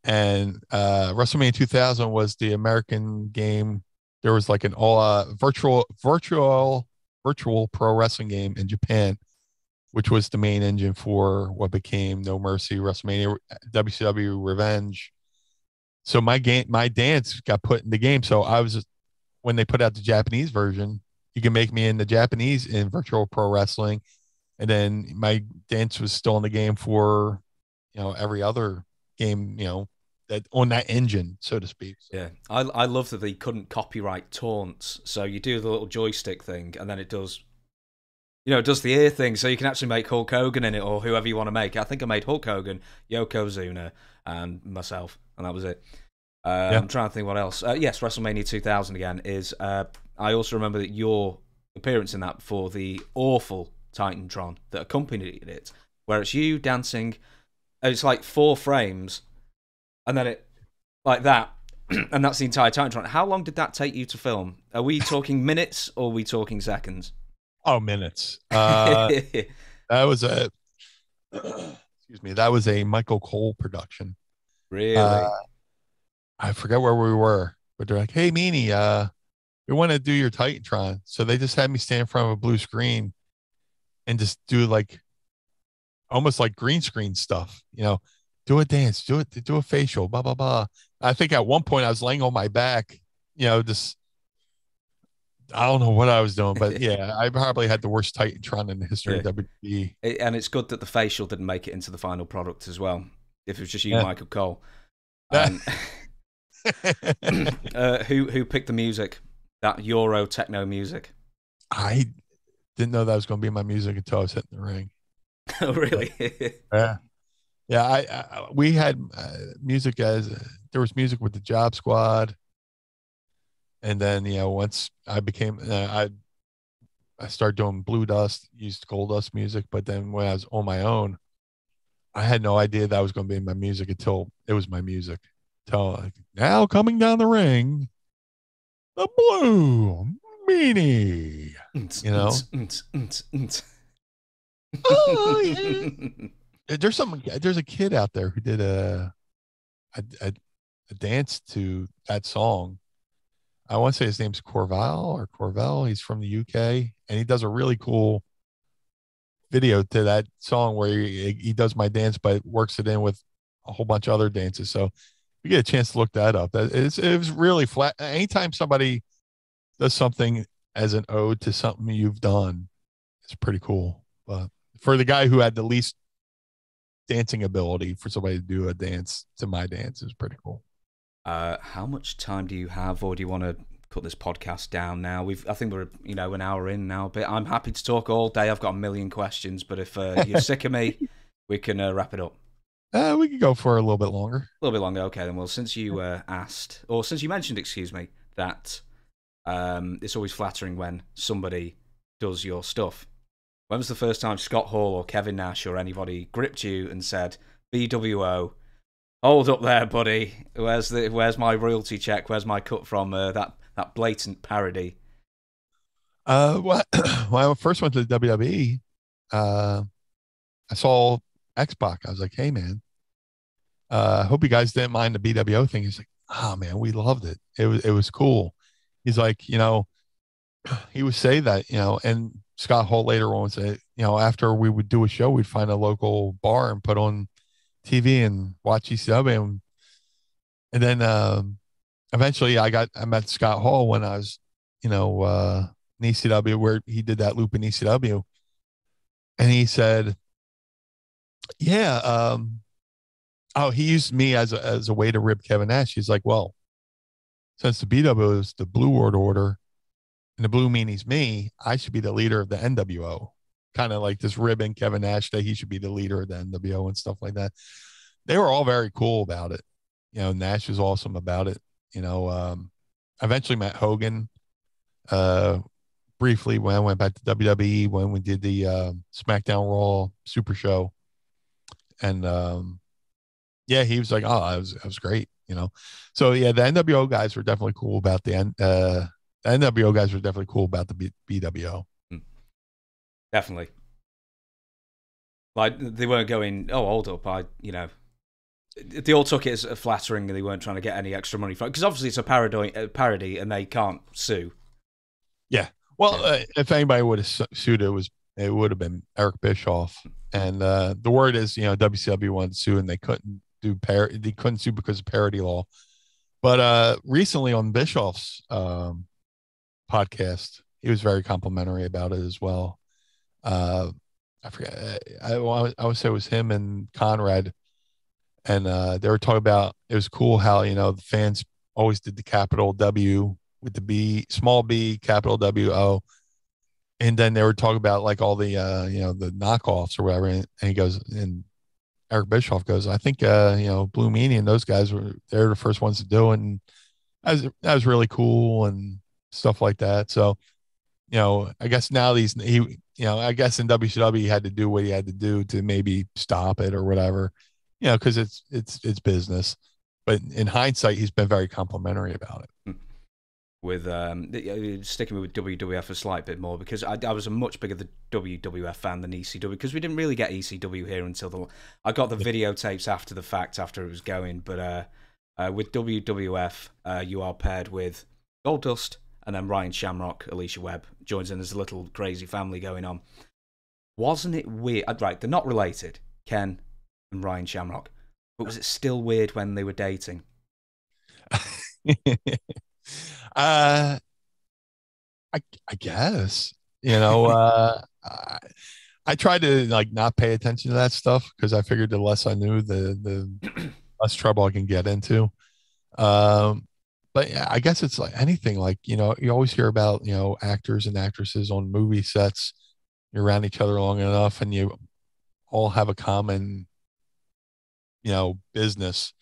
and uh, WrestleMania 2000 was the American game. There was like an all uh, virtual virtual virtual pro wrestling game in Japan, which was the main engine for what became No Mercy, WrestleMania, WCW Revenge. So my game, my dance got put in the game. So I was when they put out the Japanese version, you can make me in the Japanese in virtual pro wrestling, and then my dance was still in the game for you know every other game you know that on that engine, so to speak. So. Yeah, I I love that they couldn't copyright taunts. So you do the little joystick thing, and then it does, you know, it does the ear thing. So you can actually make Hulk Hogan in it, or whoever you want to make. I think I made Hulk Hogan, Yokozuna, and myself, and that was it. Uh, yeah. I'm trying to think what else. Uh, yes, WrestleMania 2000 again is. Uh, I also remember that your appearance in that for the awful Titantron that accompanied it, where it's you dancing. and It's like four frames and then it like that, and that's the entire Titantron. How long did that take you to film? Are we talking minutes or are we talking seconds? Oh, minutes. Uh, that was a excuse me. That was a Michael Cole production. Really? Uh, I forget where we were, but they're like, "Hey, Meanie, uh, we want to do your Titantron." So they just had me stand in front of a blue screen and just do like almost like green screen stuff, you know do a dance, do it, do a facial, blah blah blah. I think at one point I was laying on my back, you know, just I don't know what I was doing, but yeah, I probably had the worst Titantron in the history yeah. of WWE. and it's good that the facial didn't make it into the final product as well. If it was just you, yeah. Michael Cole. Um, uh, who who picked the music? That Euro techno music. I didn't know that was going to be my music until I was hitting the ring. oh, really? yeah. Yeah, I, I we had uh, music as uh, there was music with the Job Squad, and then you know once I became uh, I I started doing Blue Dust, used Goldust music, but then when I was on my own, I had no idea that was going to be my music until it was my music. Until like, now coming down the ring, the blue meanie, you know. oh, yeah. there's some there's a kid out there who did a a, a, a dance to that song. I want to say his name's Corval or Corval. He's from the UK, and he does a really cool video to that song where he, he does my dance, but works it in with a whole bunch of other dances. So you get a chance to look that up. That it's it was really flat. Anytime somebody does something as an ode to something you've done, it's pretty cool. But for the guy who had the least dancing ability, for somebody to do a dance to my dance is pretty cool. Uh, how much time do you have, or do you want to put this podcast down now? We've, I think we're, you know, an hour in now. But I'm happy to talk all day. I've got a million questions, but if uh, you're sick of me, we can uh, wrap it up. Uh, we could go for a little bit longer. A little bit longer. Okay, then. Well, since you uh, asked, or since you mentioned, excuse me, that um, it's always flattering when somebody does your stuff. When was the first time Scott Hall or Kevin Nash or anybody gripped you and said, "BWO, hold up there, buddy. Where's the where's my royalty check? Where's my cut from uh, that that blatant parody?" Uh, when I first went to the WWE, uh, I saw X-Pac. I was like, "Hey, man, uh, hope you guys didn't mind the BWO thing." He's like, "Oh man, we loved it. It was it was cool." He's like, you know, he would say that, you know, and Scott Hall later on would say, you know, after we would do a show, we'd find a local bar and put on TV and watch ECW. And, and then um, eventually I got, I met Scott Hall when I was, you know, uh, in ECW where he did that loop in ECW. And he said, yeah, um, oh, he used me as a, as a way to rib Kevin Nash. He's like, well, since the BWO is the Blue World Order and the blue means me, I should be the leader of the NWO. Kind of like this ribbon Kevin Nash that he should be the leader of the NWO and stuff like that. They were all very cool about it. You know, Nash was awesome about it. You know, um, I eventually met Hogan uh, briefly when I went back to WWE when we did the uh, SmackDown Raw Super Show. And um, yeah, he was like, "Oh, I was, I was great," you know. So yeah, the NWO guys were definitely cool about the uh, the NWO guys were definitely cool about the B- BWO. Hmm. Definitely. Like they weren't going, oh, hold up, I, you know, they all took it as flattering and they weren't trying to get any extra money from it because obviously it's a parody, a parody and they can't sue. Yeah. Well, yeah. Uh, if anybody would have sued, it was it would have been Eric Bischoff, hmm. and uh, the word is you know WCW wanted to sue and they couldn't do par they couldn't sue because of parody law. But uh, recently on Bischoff's um, podcast, he was very complimentary about it as well. Uh, I forget. I, I, would say it was him and Conrad, and uh, they were talking about it was cool how you know the fans always did the capital W with the B, small B, capital W O, and then they were talking about like all the uh, you know the knockoffs or whatever, and, and he goes and Eric Bischoff goes, I think uh, you know, Blue Meanie and those guys were they're the first ones to do it. And that was, that was really cool and stuff like that. So, you know, I guess now these he you know, I guess in WCW he had to do what he had to do to maybe stop it or whatever, you know, because it's it's it's business. But in hindsight, he's been very complimentary about it. Hmm with um, sticking with WWF a slight bit more because I, I was a much bigger the WWF fan than ECW because we didn't really get ECW here until the I got the videotapes after the fact after it was going. But uh, uh, with WWF, uh, you are paired with Goldust and then Ryan Shamrock, Alicia Webb joins in. There's a little crazy family going on. Wasn't it weird? Uh, right, they're not related, Ken and Ryan Shamrock, but was it still weird when they were dating? Uh, I I guess you know. Uh, I, I tried to like not pay attention to that stuff because I figured the less I knew, the the less trouble I can get into. Um, but yeah, I guess it's like anything. Like you know, you always hear about you know actors and actresses on movie sets. You're around each other long enough, and you all have a common, you know, business.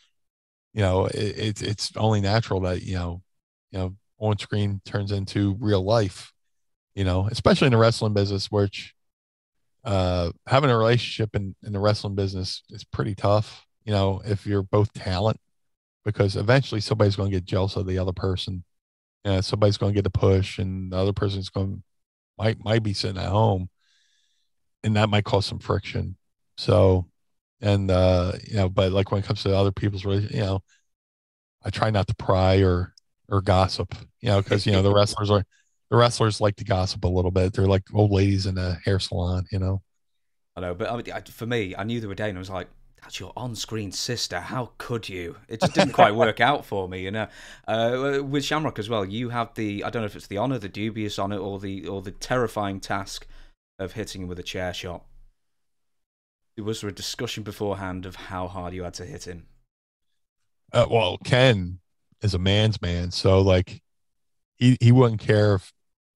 You know, it, it's it's only natural that you know you know on screen turns into real life you know especially in the wrestling business which uh having a relationship in, in the wrestling business is pretty tough you know if you're both talent because eventually somebody's going to get jealous of the other person and somebody's going to get a push and the other person's going might might be sitting at home and that might cause some friction. So and uh you know but like when it comes to other people's you know i try not to pry or or gossip, you know, because you know the wrestlers are the wrestlers like to gossip a little bit. They're like old ladies in a hair salon, you know. I know, but I mean, for me, I knew they were dating. I was like, that's your on-screen sister. How could you? It just didn't quite work out for me, you know. Uh, with Shamrock as well, you have the I don't know if it's the honor, the dubious honor, or the or the terrifying task of hitting him with a chair shot. Was there a discussion beforehand of how hard you had to hit him? Uh, well, Ken is a man's man, so like he he wouldn't care if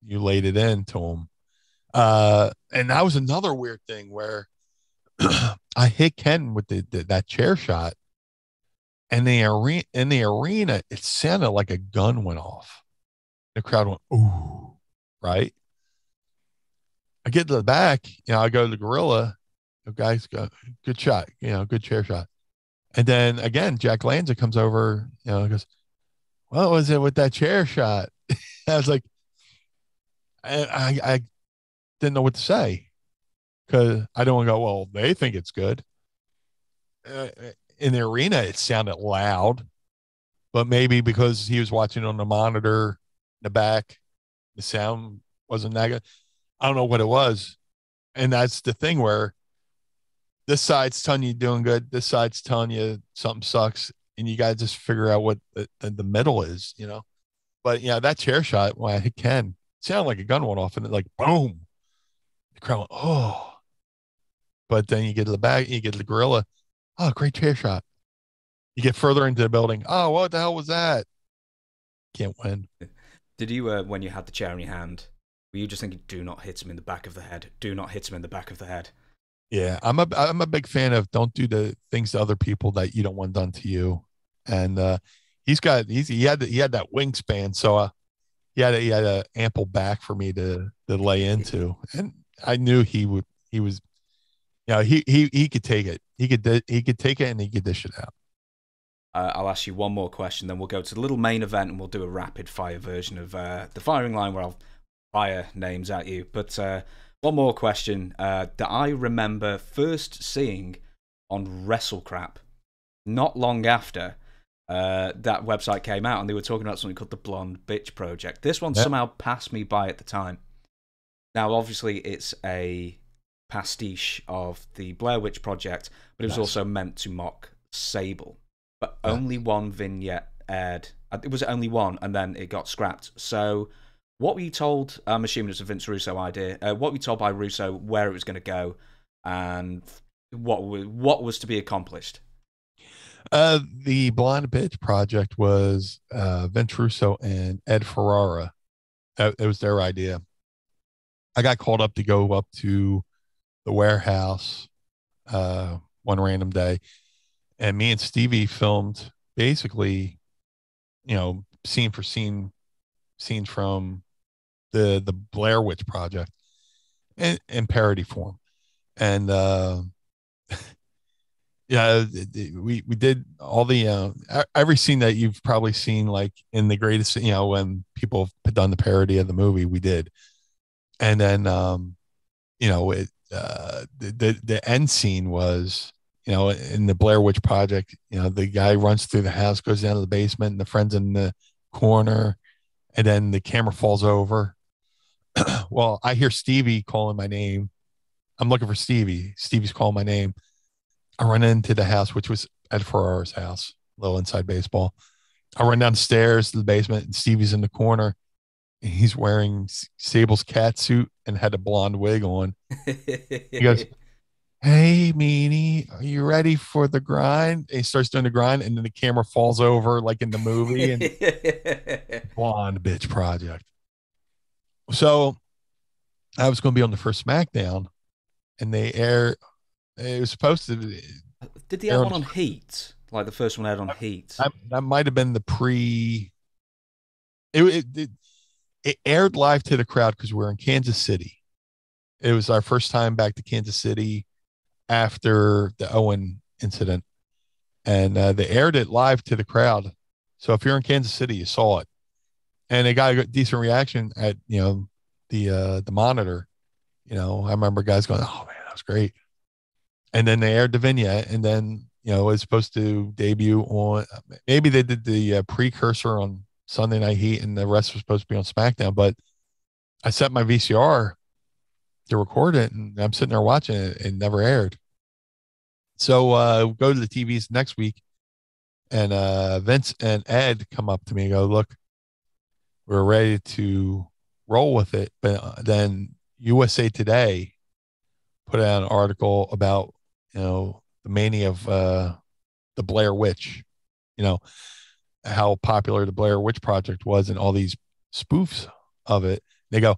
you laid it in to him. Uh, and that was another weird thing where I hit Ken with the, the, that chair shot, and the arena in the arena it sounded like a gun went off. The crowd went ooh, right. I get to the back, you know, I go to the gorilla. The guy's got good shot, you know, good chair shot. And then again, Jack Lanza comes over, you know, goes, What was it with that chair shot? I was like, I, I, I didn't know what to say because I don't want to go, Well, they think it's good. Uh, in the arena, it sounded loud, but maybe because he was watching on the monitor in the back, the sound wasn't that good. I don't know what it was. And that's the thing where this side's telling you doing good, this side's telling you something sucks, and you got to just figure out what the, the, middle is, you know. But yeah, that chair shot Ken sounded like a gun went off and it like boom. The crowd went, oh. But then you get to the back, you get to the gorilla. Oh, great chair shot. You get further into the building. Oh, what the hell was that? Can't win. Did you, uh, when you had the chair in your hand, were you just thinking, do not hit him in the back of the head? Do not hit him in the back of the head? Yeah, I'm a I'm a big fan of don't do the things to other people that you don't want done to you. And uh, he's got he's he had he had that wingspan, so uh, he had a, he had a ample back for me to to lay into, and I knew he would he was, you know, he he he could take it. He could he could take it and he could dish it out. Uh, I'll ask you one more question, then we'll go to the little main event and we'll do a rapid fire version of uh, the firing line where I'll fire names at you. But uh, one more question uh, that I remember first seeing on WrestleCrap not long after uh, that website came out, and they were talking about something called the Blonde Bitch Project. This one yep. somehow passed me by at the time. Now, obviously, it's a pastiche of the Blair Witch Project, but it was also meant to mock Sable. But yeah. only one vignette aired. Uh, it was only one, and then it got scrapped. So what were you told? I'm assuming it's a Vince Russo idea. Uh, what were you told by Russo where it was going to go, and what what was to be accomplished? Uh, the Blonde Bitch project was uh, Vince Russo and Ed Ferrara. It was their idea. I got called up to go up to the warehouse uh, one random day, and me and Stevie filmed basically, you know, scene for scene scenes from the the Blair Witch Project in, in parody form, and uh, yeah, we we did all the uh, every scene that you've probably seen like in the greatest you know when people have done the parody of the movie we did, and then um, you know it uh, the, the the end scene was you know in the Blair Witch Project you know the guy runs through the house goes down to the basement and the friends in the corner and then the camera falls over. well, I hear Stevie calling my name. I'm looking for Stevie. Stevie's calling my name. I run into the house, which was Ed Ferrara's house, little inside baseball. I run downstairs to the basement, and Stevie's in the corner. he's wearing Sable's cat suit and had a blonde wig on. he goes, hey meanie are you ready for the grind and he starts doing the grind and then the camera falls over like in the movie and blonde bitch project so i was going to be on the first smackdown and they air it was supposed to did the other one on heat? Like the first one aired on heat? That, that might have been the pre it, it, it, it aired live to the crowd because we we're in kansas city. It was our first time back to kansas city after the Owen incident, and uh, they aired it live to the crowd. So if you're in Kansas City, you saw it, and they got a decent reaction at you know the uh, the monitor. You know, I remember guys going, "Oh man, that was great," and then they aired the vignette, and then you know it was supposed to debut on maybe they did the uh, precursor on Sunday Night Heat, and the rest was supposed to be on SmackDown, but I set my VCR to record it, and I'm sitting there watching it. It never aired. So uh, go to the TVs next week, and uh, Vince and Ed come up to me and go, "Look, we're ready to roll with it." But uh, then USA Today put out an article about you know the mania of uh, the Blair Witch, you know how popular the Blair Witch Project was and all these spoofs of it. They go,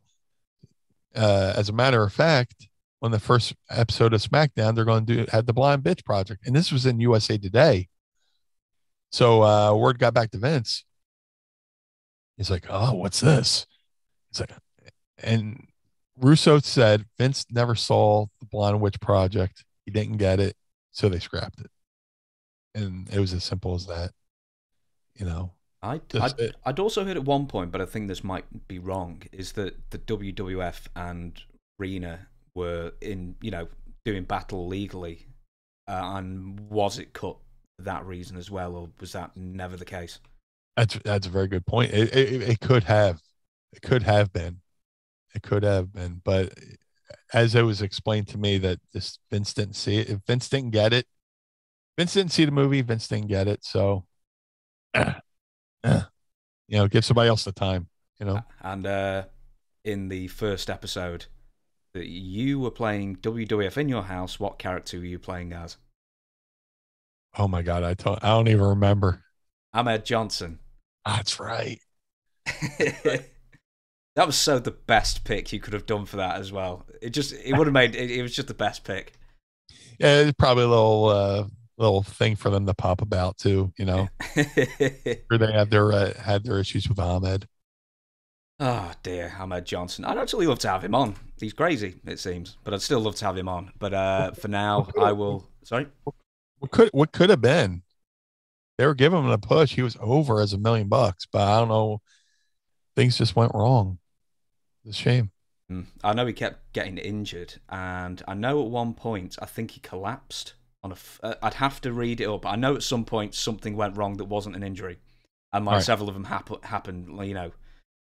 uh, as a matter of fact, on the first episode of SmackDown, they're going to do had the Blind Bitch Project, and this was in USA Today. So uh, word got back to Vince. He's like, "Oh, what's this?" He's like, and Russo said Vince never saw the Blonde Witch Project. He didn't get it, so they scrapped it, and it was as simple as that. You know, I'd, I'd, I'd, also heard at one point, but I think this might be wrong, is that the WWF and Rena were in, you know, doing battle legally. Uh, and was it cut for that reason as well, or was that never the case? That's that's a very good point. It, it, it could have, it could have been, it could have been, but as it was explained to me that this Vince didn't see it. If Vince didn't get it, Vince didn't see the movie. Vince didn't get it. So you know, give somebody else the time, you know. And uh, in the first episode, that you were playing WWF in your house, what character were you playing as? Oh my god, I don't, I don't even remember. Ahmed Johnson. That's right. that was so the best pick you could have done for that as well. It just it would have made it, it was just the best pick. Yeah, it's probably a little uh little thing for them to pop about too, you know. Where they had their uh, had their issues with Ahmed. Oh dear, Ahmed Johnson. I'd actually love to have him on. He's crazy, it seems, but I'd still love to have him on. But uh, for now, I will. Sorry. What could what could have been? They were giving him a push. He was over as a million bucks, but I don't know. Things just went wrong. It's a shame. Mm. I know he kept getting injured, and I know at one point I think he collapsed on a. F- uh, I'd have to read it up. I know at some point something went wrong that wasn't an injury, and like right. several of them hap- happened, you know,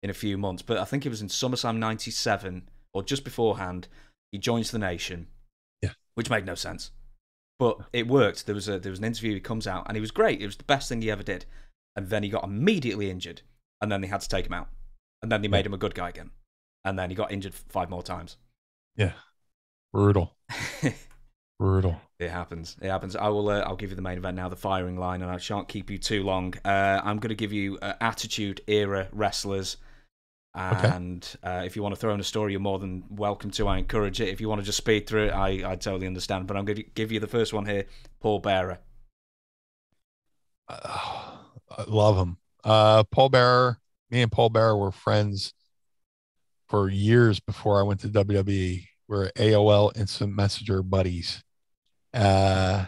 in a few months. But I think it was in SummerSlam '97 or just beforehand. He joins the Nation, yeah, which made no sense, but it worked. There was a there was an interview. He comes out and he was great. It was the best thing he ever did, and then he got immediately injured, and then they had to take him out, and then they made him a good guy again, and then he got injured five more times. Yeah, brutal. Brutal. It happens. It happens. I will. Uh, I'll give you the main event now, the firing line, and I shan't keep you too long. Uh, I'm going to give you uh, Attitude Era wrestlers, and okay. Uh, if you want to throw in a story, you're more than welcome to. I encourage it. If you want to just speed through it, I, I totally understand. But I'm going to give you the first one here, Paul Bearer. I love him. Uh, Paul Bearer. Me and Paul Bearer were friends for years before I went to WWE. We're AOL Instant Messenger buddies uh,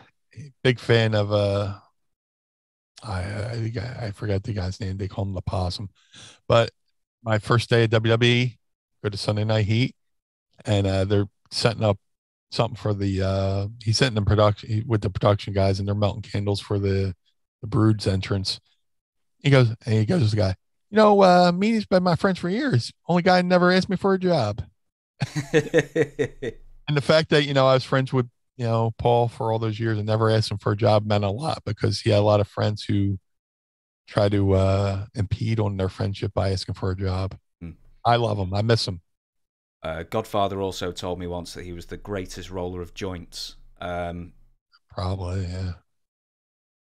big fan of uh, I I, I forgot the guy's name. They call him the Possum. But my first day at WWE, go to Sunday Night Heat, and uh, they're setting up something for the. Uh, he's setting the production with the production guys, and they're melting candles for the the Brood's entrance. He goes, and he goes to the guy. You know, uh, Meanie's been my friend for years. Only guy never asked me for a job. and the fact that you know I was friends with you know, Paul for all those years and never asked him for a job meant a lot because he had a lot of friends who try to uh, impede on their friendship by asking for a job. Hmm. I love him. I miss him. Uh, Godfather also told me once that he was the greatest roller of joints. Um, Probably, yeah.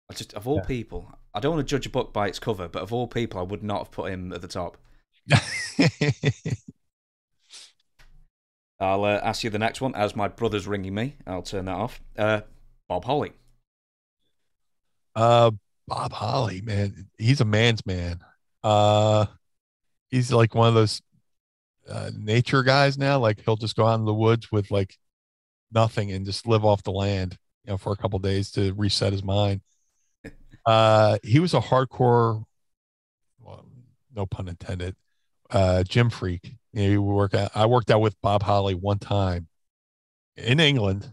I just of all yeah. people, I don't want to judge a book by its cover, but of all people, I would not have put him at the top. I'll uh, ask you the next one as my brother's ringing me. I'll turn that off. Uh, Bob Holly. Uh, Bob Holly, man, he's a man's man. Uh, he's like one of those uh, nature guys now. Like he'll just go out in the woods with like nothing and just live off the land, you know, for a couple days to reset his mind. Uh, he was a hardcore, well, no pun intended, uh, gym freak. You know, work out, I worked out with Bob Holly one time in England,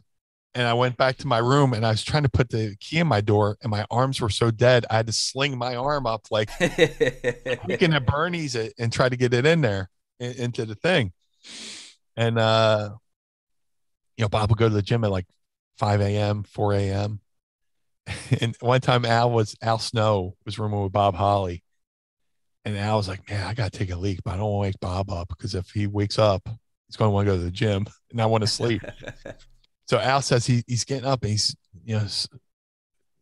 and I went back to my room and I was trying to put the key in my door, and my arms were so dead I had to sling my arm up like Weekend at Bernie's it and try to get it in there in, into the thing. And uh, you know, Bob would go to the gym at like 5 a.m., 4 a.m. And one time Al was Al Snow was rooming with Bob Holly. And Al was like, Man, I gotta take a leak, but I don't want to wake Bob up because if he wakes up, he's gonna want to go to the gym and I want to sleep. So Al says he, he's getting up and he's you know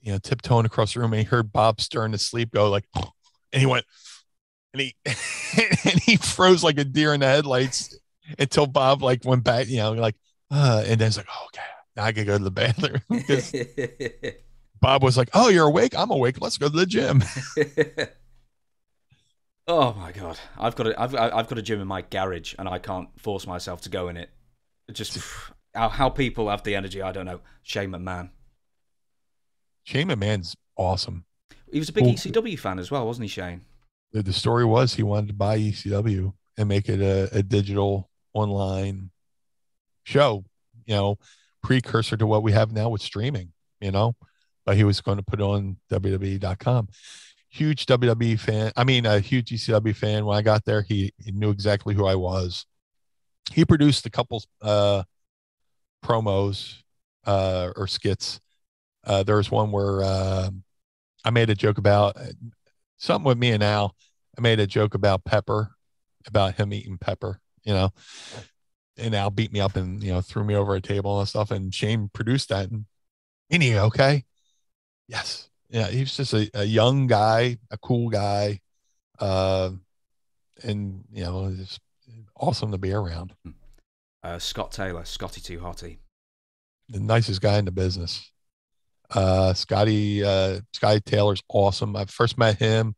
you know tiptoeing across the room and he heard Bob stirring to sleep go like and he went and he and he froze like a deer in the headlights until Bob like went back, you know, like uh, and then it's like, oh, okay, now I can go to the bathroom. Bob was like, "Oh, you're awake? I'm awake. Let's go to the gym." oh my god, I've got a, I've I've got a gym in my garage, and I can't force myself to go in it. just how, how people have the energy, I don't know. Shane McMahon. Shane McMahon's awesome. He was a big ECW fan as well, wasn't he, Shane? The, the story was he wanted to buy ECW and make it a, a digital online show. You know, precursor to what we have now with streaming. You know, but he was going to put on WWE.com. Huge WWE fan. I mean, a huge ECW fan. When I got there, he, he knew exactly who I was. He produced a couple uh, promos uh, or skits. Uh, there was one where uh, I made a joke about something with me and Al. I made a joke about Pepper, about him eating Pepper, you know, and Al beat me up and, you know, threw me over a table and stuff. And Shane produced that. And, any okay? Yes. Yeah. He's just a, a young guy, a cool guy. Uh, and, you know, it's awesome to be around. Uh, Scott Taylor, Scotty Too Hotty. The nicest guy in the business. Uh, Scotty, uh, Scotty Taylor's awesome. I first met him.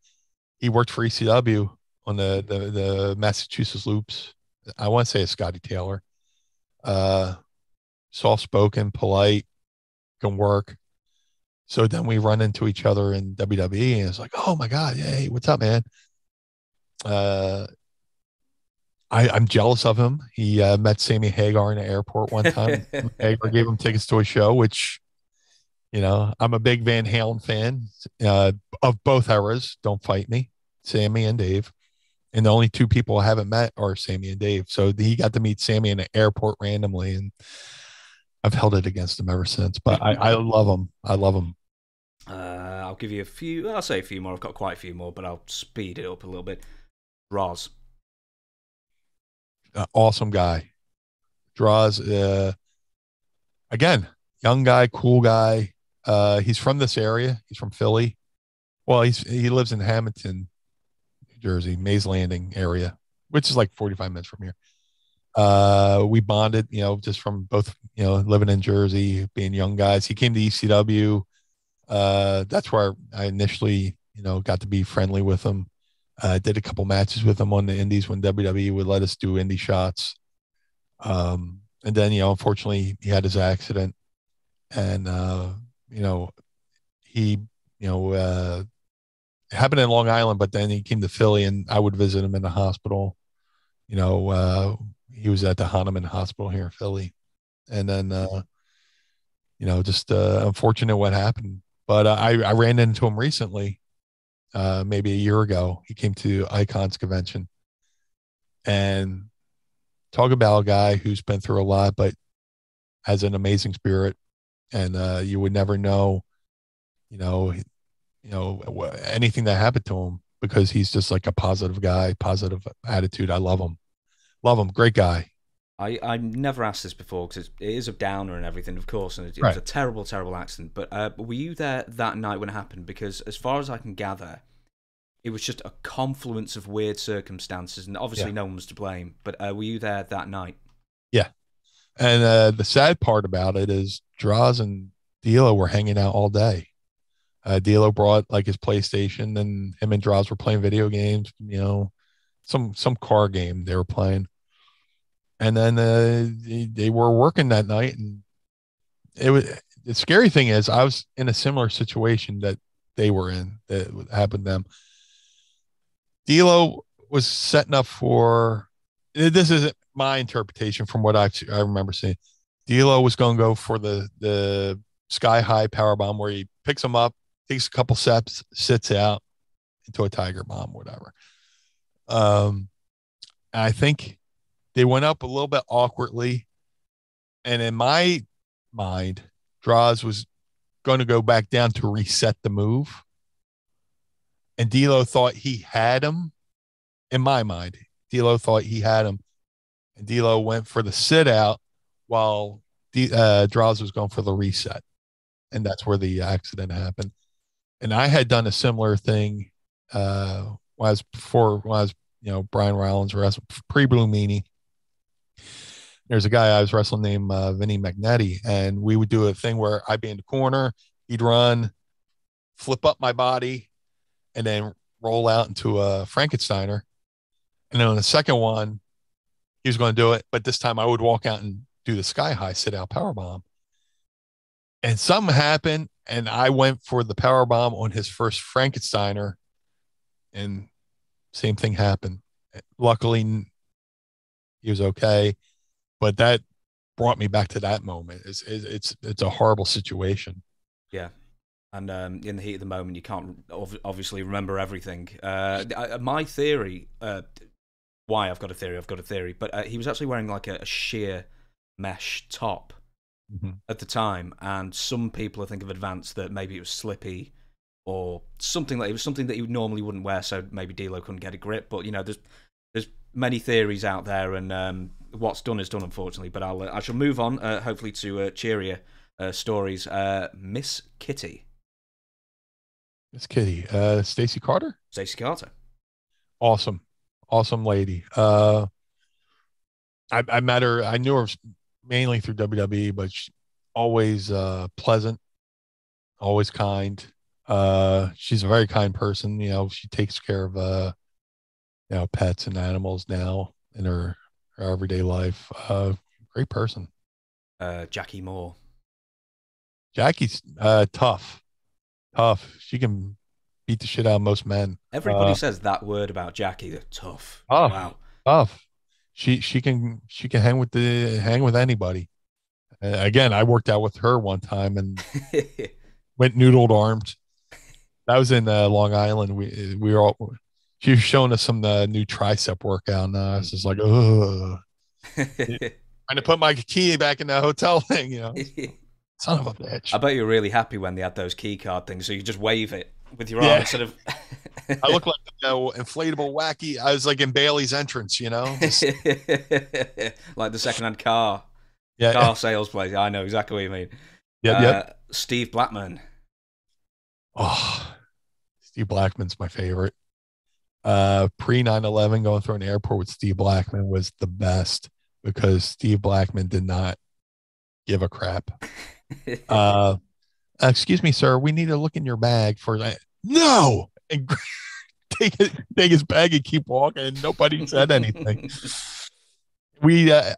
He worked for ECW on the, the, the Massachusetts loops. I want to say it's Scotty Taylor. Uh, soft spoken, polite, can work. So then we run into each other in WWE, and it's like, oh my god, hey, what's up, man? Uh, I, I'm jealous of him. He uh, met Sammy Hagar in the airport one time. Hagar gave him tickets to a show, which, you know, I'm a big Van Halen fan uh, of both eras. Don't fight me, Sammy and Dave. And the only two people I haven't met are Sammy and Dave. So he got to meet Sammy in the airport randomly, and I've held it against him ever since. But I, I love him. I love him. Uh, I'll give you a few. I'll say a few more. I've got quite a few more, but I'll speed it up a little bit. Droz. Uh, awesome guy. Droz. Uh, again, young guy, cool guy. Uh, he's from this area. He's from Philly. Well, he's he lives in Hamilton, New Jersey, Mays Landing area, which is like 45 minutes from here uh, we bonded, you know, just from both, you know, living in Jersey, being young guys. He came to ECW. Uh, that's where I initially, you know, got to be friendly with him. I uh, did a couple matches with him on the indies when WWE would let us do indie shots. Um, and then, you know, unfortunately he had his accident and, uh, you know, he, you know, uh, happened in Long Island, but then he came to Philly and I would visit him in the hospital. You know, uh, he was at the Hahnemann Hospital here in Philly, and then uh, you know just uh, unfortunate what happened. But uh, I I ran into him recently, uh, maybe a year ago. He came to Icons convention, and talk about a guy who's been through a lot, but has an amazing spirit, and uh, you would never know, you know, you know anything that happened to him because he's just like a positive guy, positive attitude. I love him. Love him. Great guy. I, I never asked this before because it is a downer and everything, of course, and it, it right. was a terrible, terrible accident. But uh, were you there that night when it happened? Because as far as I can gather, it was just a confluence of weird circumstances, and obviously yeah. no one was to blame. But uh, were you there that night? Yeah, and uh, the sad part about it is Droz and D'Lo were hanging out all day. Uh, D'Lo brought like his PlayStation, and him and Droz were playing video games. You know, some some car game they were playing and then uh, they, they were working that night and it was the scary thing is i was in a similar situation that they were in that happened to them D'Lo was setting up for this isn't my interpretation from what I, I remember seeing. D'Lo was going to go for the the sky high power bomb where he picks him up, takes a couple steps, sits out into a tiger bomb, whatever. Um, I think they went up a little bit awkwardly. And in my mind, Droz was going to go back down to reset the move. And D'Lo thought he had him. In my mind, D'Lo thought he had him, and D'Lo went for the sit out while D, uh, Droz was going for the reset, and that's where the accident happened. And I had done a similar thing uh, when I was before when I was you know Brian Rollins wrestling pre Blue Meanie. There's a guy I was wrestling named uh, Vinny Magnetti, and we would do a thing where I'd be in the corner, he'd run, flip up my body, and then roll out into a Frankensteiner. And then on the second one, he was going to do it, but this time I would walk out and do the sky high sit out power bomb. And something happened, and I went for the power bomb on his first Frankensteiner, and same thing happened. Luckily, he was okay, but that brought me back to that moment. It's it's it's a horrible situation. Yeah, and um, in the heat of the moment, you can't obviously remember everything. Uh, my theory, uh, why I've got a theory, I've got a theory, but uh, he was actually wearing like a, a sheer mesh top mm-hmm. at the time, and some people I think have advanced that maybe it was slippy or something like it was something that you normally wouldn't wear, so maybe D'Lo couldn't get a grip. But you know, there's there's many theories out there, and um, what's done is done, unfortunately. But I'll uh, I shall move on, uh, hopefully to uh, cheerier uh, stories. Uh, Miss Kitty. Miss Kitty, uh, Stacy Carter. Stacy Carter. Awesome, awesome lady. Uh, I, I met her. I knew her mainly through WWE, but she, always uh, pleasant, always kind. Uh, she's a very kind person. You know, she takes care of uh, you know, pets and animals now in her, her everyday life. Uh, great person. Uh, Jackie Moore. Jackie's uh, tough, tough. She can beat the shit out of most men. Everybody uh, says that word about Jackie. They're tough. Tough. Wow. Tough she she can she can hang with the hang with anybody. Uh, again, I worked out with her one time and went noodled armed. That was in uh, Long Island. We we were all she was showing us some uh, new tricep workout, and I was just like, oh, trying to put my key back in the hotel thing, you know. Son of a bitch. I bet you were really happy when they had those key card things, so you just wave it with your yeah. arm instead of. I look like you know, inflatable wacky. I was like in Bayley's entrance, you know, like the secondhand car, yeah, car sales place. I know exactly what you mean. Yeah, uh, yep. Steve Blackman. Oh, Steve Blackman's my favorite. Uh, pre 9-11 going through an airport with Steve Blackman was the best because Steve Blackman did not give a crap. uh, excuse me, sir, we need to look in your bag for that. No, and take it, take his bag and keep walking. And nobody said anything. we, uh,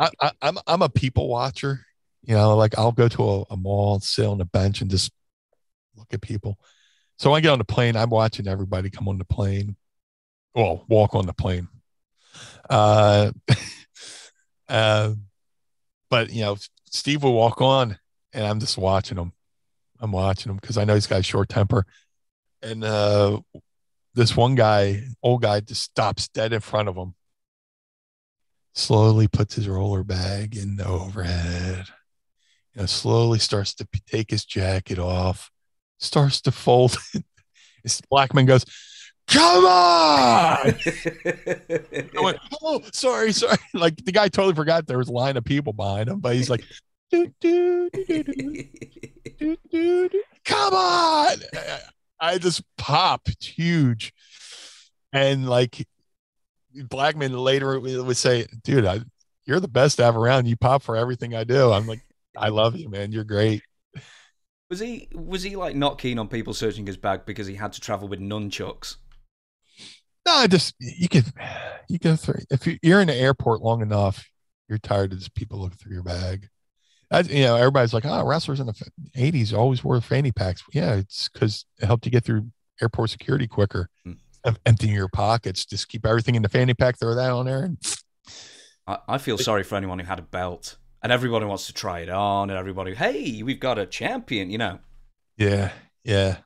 I, I, I'm, I'm a people watcher. You know, like I'll go to a, a mall, sit on a bench, and just look at people. So I get on the plane, I'm watching everybody come on the plane. Well, walk on the plane. Uh, uh, but you know, Steve will walk on, and I'm just watching him. I'm watching him because I know he's got a short temper. And uh, this one guy, old guy, just stops dead in front of him. Slowly puts his roller bag in the overhead. You know, slowly starts to take his jacket off, starts to fold. Blackman goes, Come on! went, oh, sorry, sorry. Like the guy totally forgot there was a line of people behind him, but he's like, do, do, do, come on. I just popped huge. And like Blackman later would say, dude, I, you're the best to have around. You pop for everything I do. I'm like, I love you, man. You're great. Was he was he like not keen on people searching his bag because he had to travel with nunchucks? No, I just you can you can if you're in the airport long enough, you're tired of just people looking through your bag. I, you know, everybody's like, oh, wrestlers in the 80s always wore fanny packs. Yeah, it's because it helped you get through airport security quicker. Mm. Emptying your pockets, just keep everything in the fanny pack, throw that on there. And I, I feel sorry for anyone who had a belt and everybody wants to try it on, and everybody, hey, we've got a champion, you know. Yeah, yeah.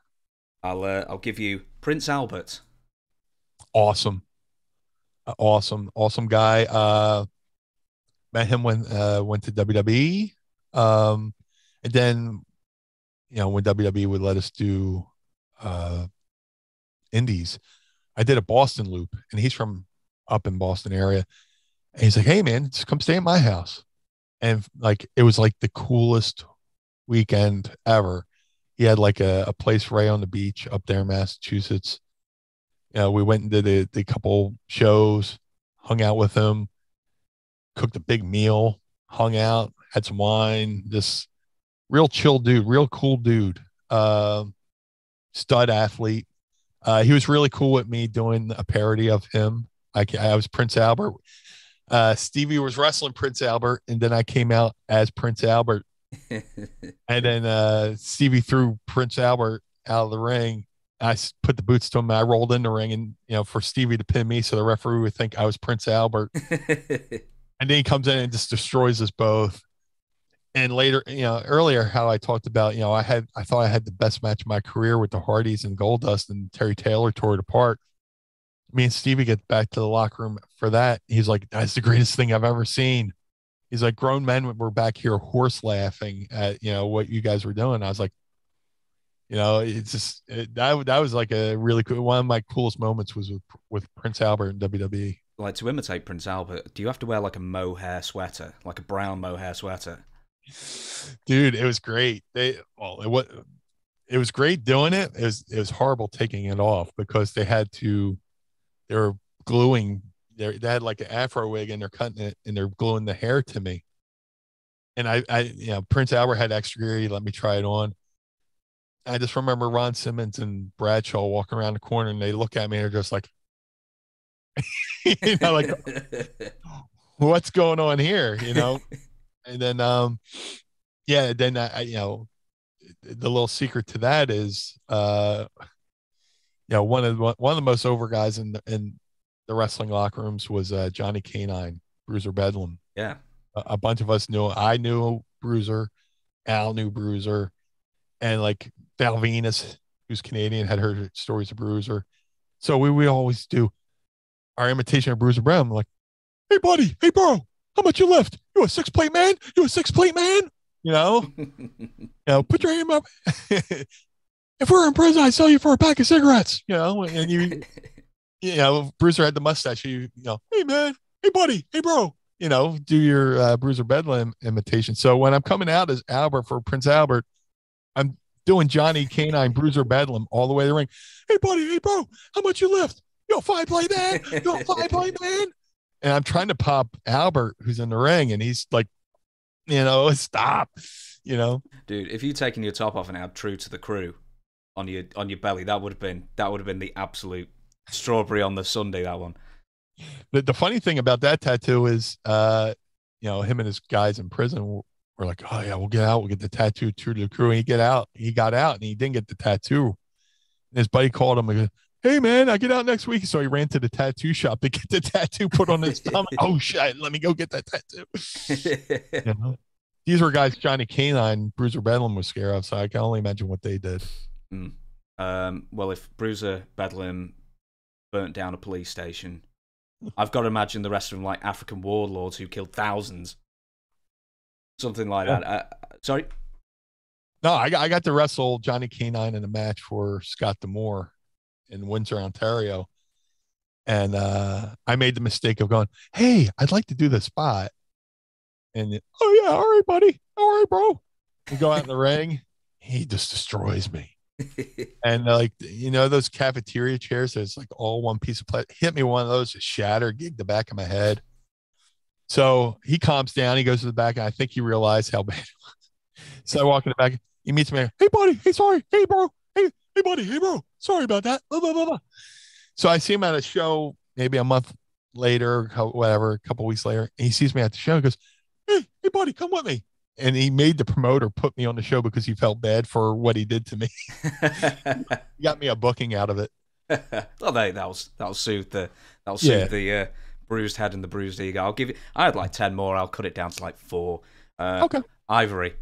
I'll uh, I'll give you Prince Albert. Awesome, awesome, awesome guy. Uh, met him when uh, went to WWE Um, and then, you know, when WWE would let us do uh, indies, I did a Boston loop, and he's from up in Boston area. And he's like, "Hey, man, just come stay at my house." And like, it was like the coolest weekend ever. He had like a, a place right on the beach up there in Massachusetts. Know, we went and did a, couple shows, hung out with him, cooked a big meal, hung out, had some wine. This real chill dude, real cool dude, uh, stud athlete. Uh, he was really cool with me doing a parody of him. I, I was Prince Albert. Uh, Stevie was wrestling Prince Albert, and then I came out as Prince Albert. and then uh, Stevie threw Prince Albert out of the ring. I put the boots to him. I rolled in the ring, and you know, for Stevie to pin me, so the referee would think I was Prince Albert. and then he comes in and just destroys us both and later, you know, earlier how I talked about, you know, I had I thought I had the best match of my career with the Hardys and Goldust and Terry Taylor tore it apart. Me and Stevie get back to the locker room for that. He's like, "That's the greatest thing I've ever seen." He's like, "Grown men were back here horse laughing at you know what you guys were doing." I was like, you know, it's just it, that that was like a really cool one of my coolest moments was with with Prince Albert and WWE. Like to imitate Prince Albert, do you have to wear like a mohair sweater, like a brown mohair sweater? dude it was great they well it was it was great doing it it was it was horrible taking it off because they had to they were gluing they they had like an afro wig and they're cutting it and they're gluing the hair to me. And i i you know prince albert had extra gear. He let me try it on. I just remember ron simmons and bradshaw walking around the corner and they look at me and they're just like you know like what's going on here? You know? And then um yeah then I, you know the little secret to that is uh you know one of the, one of the most over guys in the, in the wrestling locker rooms was uh johnny K-9 bruiser bedlam yeah a, a bunch of us knew i knew bruiser al knew bruiser and like val venis who's canadian had heard stories of bruiser so we we always do our imitation of bruiser bedlam like hey buddy hey bro how much you lift? You a six plate man? You a six plate man? You know, you know, put your hand up. if we're in prison, I'd sell you for a pack of cigarettes. You know, and you, you know, Bruiser had the mustache. You, you know, hey man, hey buddy, hey bro. You know, do your uh, Bruiser Bedlam imitation. So when I'm coming out as Albert for Prince Albert, I'm doing Johnny K-9 Bruiser Bedlam all the way to the ring. Hey buddy, hey bro, how much you lift? Yo, five plate man? yo, five plate man? and I'm trying to pop Albert, who's in the ring, and he's like, you know, stop, you know, dude. If you're taking your top off and had "True to the Crew" on your on your belly, that would have been that would have been the absolute strawberry on the Sunday. That one. The, the funny thing about that tattoo is, uh, you know, him and his guys in prison were like, oh yeah, we'll get out, we'll get the tattoo. True to the crew, and he get out, he got out, and he didn't get the tattoo. And his buddy called him and goes, hey man, I get out next week. So he ran to the tattoo shop to get the tattoo put on his thumb. oh shit, let me go get that tattoo. you know? These were guys Johnny K-9, Bruiser Bedlam was scared of, so I can only imagine what they did. Mm. Um, well, if Bruiser Bedlam burnt down a police station, I've got to imagine the rest of them like African warlords who killed thousands. Something like yeah. that. Uh, sorry? No, I got, I got to wrestle Johnny K-9 in a match for Scott D'Amore in Windsor, Ontario. And uh, I made the mistake of going, Hey, I'd like to do the spot. And oh yeah, all right, buddy. All right, bro. We go out in the ring. He just destroys me. And uh, like you know those cafeteria chairs that's like all one piece of plastic hit me one of those just shattered gig the back of my head so he calms down he goes to the back and i think he realized how bad it was. so i walk in the back he meets me hey buddy hey sorry hey bro hey hey buddy hey bro sorry about that. Blah, blah, blah, so I see him at a show maybe a month later, whatever, a couple weeks later. he sees me at the show and goes, Hey, hey, buddy, come with me. And he made the promoter put me on the show because he felt bad for what he did to me. he got me a booking out of it. well, that that'll that'll soothe the that'll soothe yeah. the uh, bruised head and the bruised ego. I'll give you. I had like ten more. I'll cut it down to like four. Uh, okay. Ivory.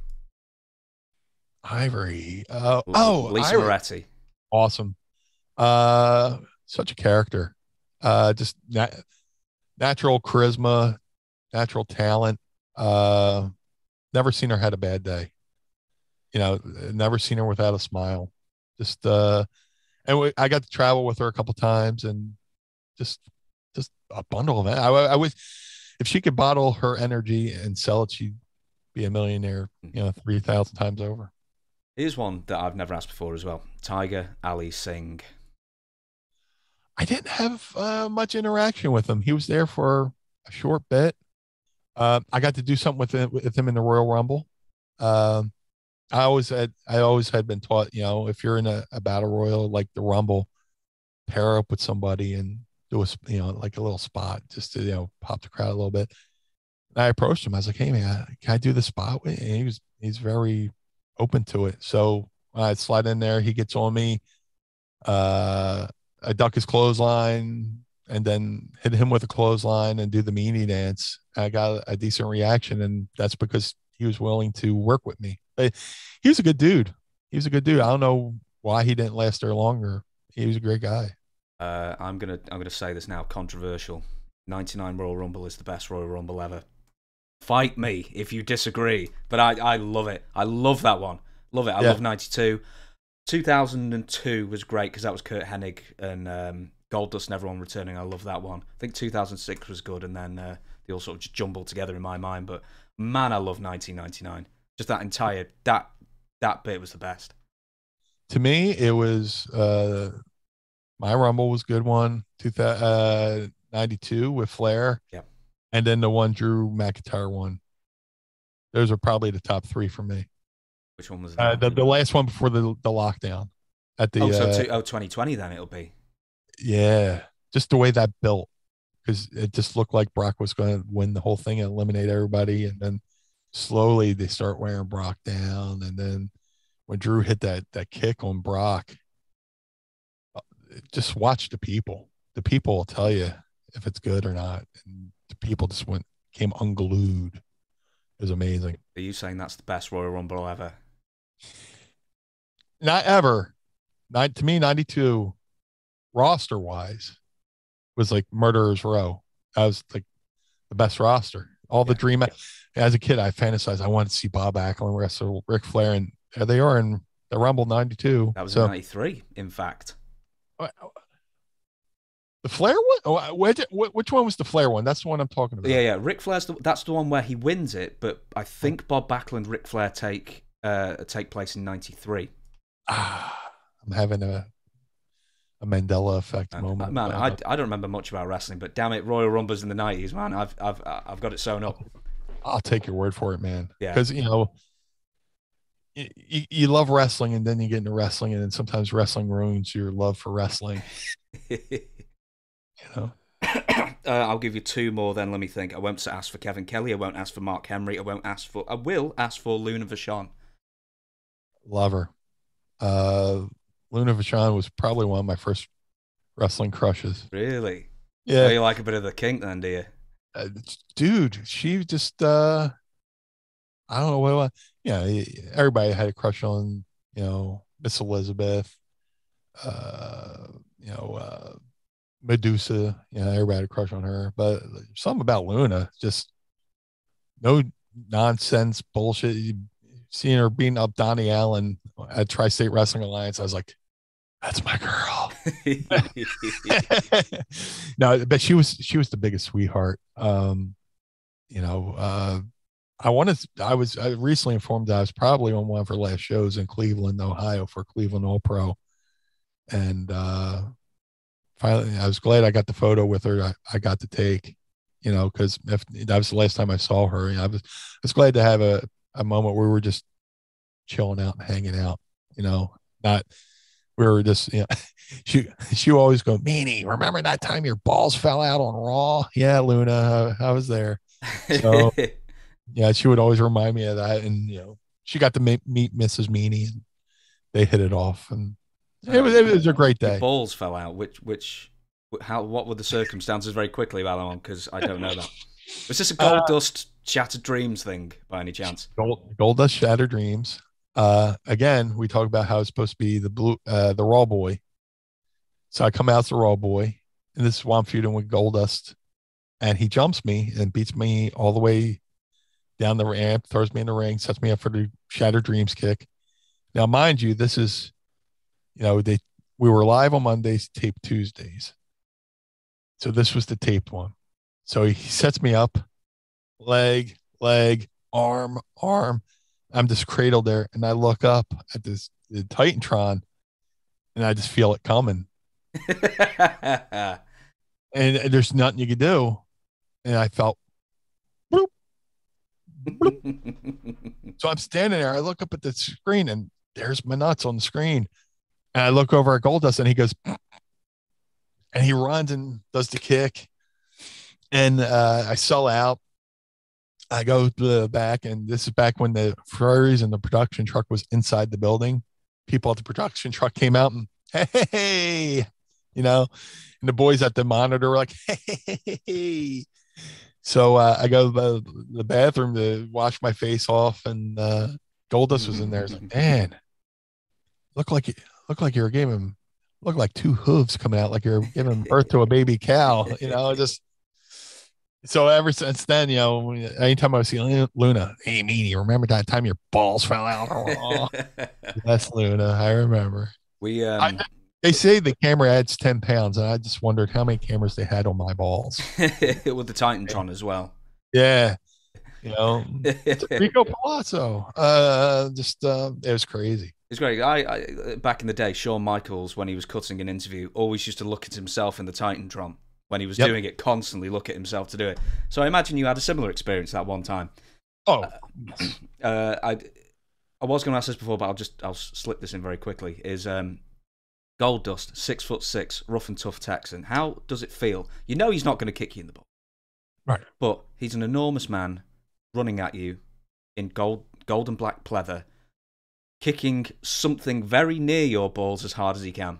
Ivory. Uh, oh, Lisa Ivory. Moretti awesome. Uh, such a character. Uh, just nat- natural charisma, natural talent. Uh, never seen her had a bad day. You know, never seen her without a smile. Just uh, and we, I got to travel with her a couple times, and just just a bundle of it. I, I was if she could bottle her energy and sell it, she'd be a millionaire. You know, three thousand times over. Here's one that I've never asked before as well. Tiger Ali Singh. I didn't have uh, much interaction with him. He was there for a short bit. Uh, I got to do something with him, with in the Royal Rumble. Um, I always had I always had been taught, you know, if you're in a, a battle royal like the Rumble, pair up with somebody and do a you know like a little spot just to you know pop the crowd a little bit. And I approached him. I was like, "Hey man, can I do the spot?" And he was he's very open to it. So I slide in there. He gets on me. Uh, I duck his clothesline and then hit him with a clothesline and do the meanie dance. I got a decent reaction, and that's because he was willing to work with me. But he was a good dude. He was a good dude. I don't know why he didn't last there longer. He was a great guy. Uh, I'm gonna I'm gonna say this now. Controversial. 99 Royal Rumble is the best Royal Rumble ever. Fight me if you disagree, but I I love it. I love that one. Love it. I yeah. love 92. 2002 was great because that was Curt Hennig and um, Goldust and everyone returning. I love that one. I think 2006 was good, and then uh, they all sort of just jumbled together in my mind. But man, I love 1999. Just that entire that that bit was the best. To me, it was uh, my Rumble was good one. 92 uh, with Flair. Yeah. And then the one Drew McIntyre one. Those are probably the top three for me. Which one was uh, that? Uh, the, the last one before the, the lockdown at the oh, so uh, to, oh 2020 then it'll be yeah. Just the way that built because it just looked like Brock was going to win the whole thing and eliminate everybody and then slowly they start wearing Brock down and then when Drew hit that that kick on Brock uh, just watch the people. The people will tell you if it's good or not and the people just went came unglued. It was amazing. Are you saying that's the best Royal Rumble ever? Not ever. Not to me, 92 roster wise was like murderers row. That was like the best roster. All the dream as a kid, I fantasized I wanted to see Bob Backlund wrestle Ric Flair, and they are in the Rumble '92. That was so, 93, in fact. Uh, the Flair one? Oh, which, which one was the Flair one? That's the one I'm talking about. Yeah, yeah. Ric Flair's the, that's the one where he wins it, but I think Bob Backlund, Ric Flair take uh, take place in '93. Ah, I'm having a a Mandela effect man, moment. Man, I, I don't remember much about wrestling, but damn it, Royal Rumbles in the '90s, man, I've I've I've got it sewn up. I'll take your word for it, man. Yeah, because you know. You, you love wrestling and then you get into wrestling and then sometimes wrestling ruins your love for wrestling you know uh, I'll give you two more. Then let me think. I won't ask for Kevin Kelly. I won't ask for Mark Henry. I won't ask for. I will ask for Luna Vachon. Love her. Uh, Luna Vachon was probably one of my first wrestling crushes. Really? Yeah. So you like a bit of the kink then, do you? Uh, dude, she just uh I don't know what yeah, everybody had a crush on, you know, Miss Elizabeth, uh, you know, uh Medusa, you know, everybody had a crush on her. But something about Luna, just no nonsense bullshit seeing her beating up Donnie Allen at Tri State Wrestling Alliance, I was like, that's my girl. no, but she was she was the biggest sweetheart. Um, you know, uh, I wanted I was I recently informed that I was probably on one of her last shows in Cleveland, Ohio for Cleveland All Pro. And uh finally I was glad I got the photo with her I, I got to take, you know, because if that was the last time I saw her, you know, I was I was glad to have a a moment where we were just chilling out and hanging out, you know, not we were just, you know, she, she always go, Meanie, remember that time your balls fell out on Raw? Yeah, Luna, I, I was there. So, yeah, she would always remind me of that. And, you know, she got to meet, meet Mrs. Meanie and they hit it off. And it was, it was a great day. Your balls fell out, which, which, how, what were the circumstances very quickly, Valon? Because I don't know that. Was this a gold uh, dust shattered dreams thing by any chance? Gold, Goldust shattered dreams. Uh, again, we talk about how it's supposed to be the blue, uh, the raw boy. So I come out as the raw boy, and this is why I'm feuding with Goldust, and he jumps me and beats me all the way down the ramp, throws me in the ring, sets me up for the Shattered Dreams kick. Now, mind you, this is, you know, they we were live on Mondays, tape Tuesdays. So this was the taped one. So he sets me up, leg, leg, arm, arm. I'm just cradled there, and I look up at this the Titantron, and I just feel it coming. and there's nothing you could do. And I felt bloop, bloop. so I'm standing there. I look up at the screen and there's my nuts on the screen. And I look over at Goldust and he goes, and he runs and does the kick. And uh, I sell out. I go to the back, and this is back when the Ferraris and the production truck was inside the building. People at the production truck came out and hey, you know, and the boys at the monitor were like, hey. So uh, I go to the, bathroom to wash my face off, and uh, Goldust was in there. It's like, man, look like you look like you're giving look like two hooves coming out, like you're giving birth to a baby cow. You know, just so ever since then, you know, anytime I see Luna, hey, Meanie, remember that time your balls fell out? That's Luna. I remember. We um, I, they say the camera adds 10 pounds, and I just wondered how many cameras they had on my balls. With the Titantron as well. Yeah. You know, Rico Palazzo. Uh, just, uh, it was crazy. It's great. I, I, back in the day, Shawn Michaels, when he was cutting an interview, always used to look at himself in the Titantron when he was yep. doing it. Constantly look at himself to do it. So I imagine you had a similar experience that one time. Oh, uh, I I was going to ask this before, but I'll just I'll slip this in very quickly. Is um, Goldust, six foot six, rough and tough Texan. How does it feel? You know he's not going to kick you in the ball, right? But he's an enormous man running at you in gold, gold and black pleather, kicking something very near your balls as hard as he can.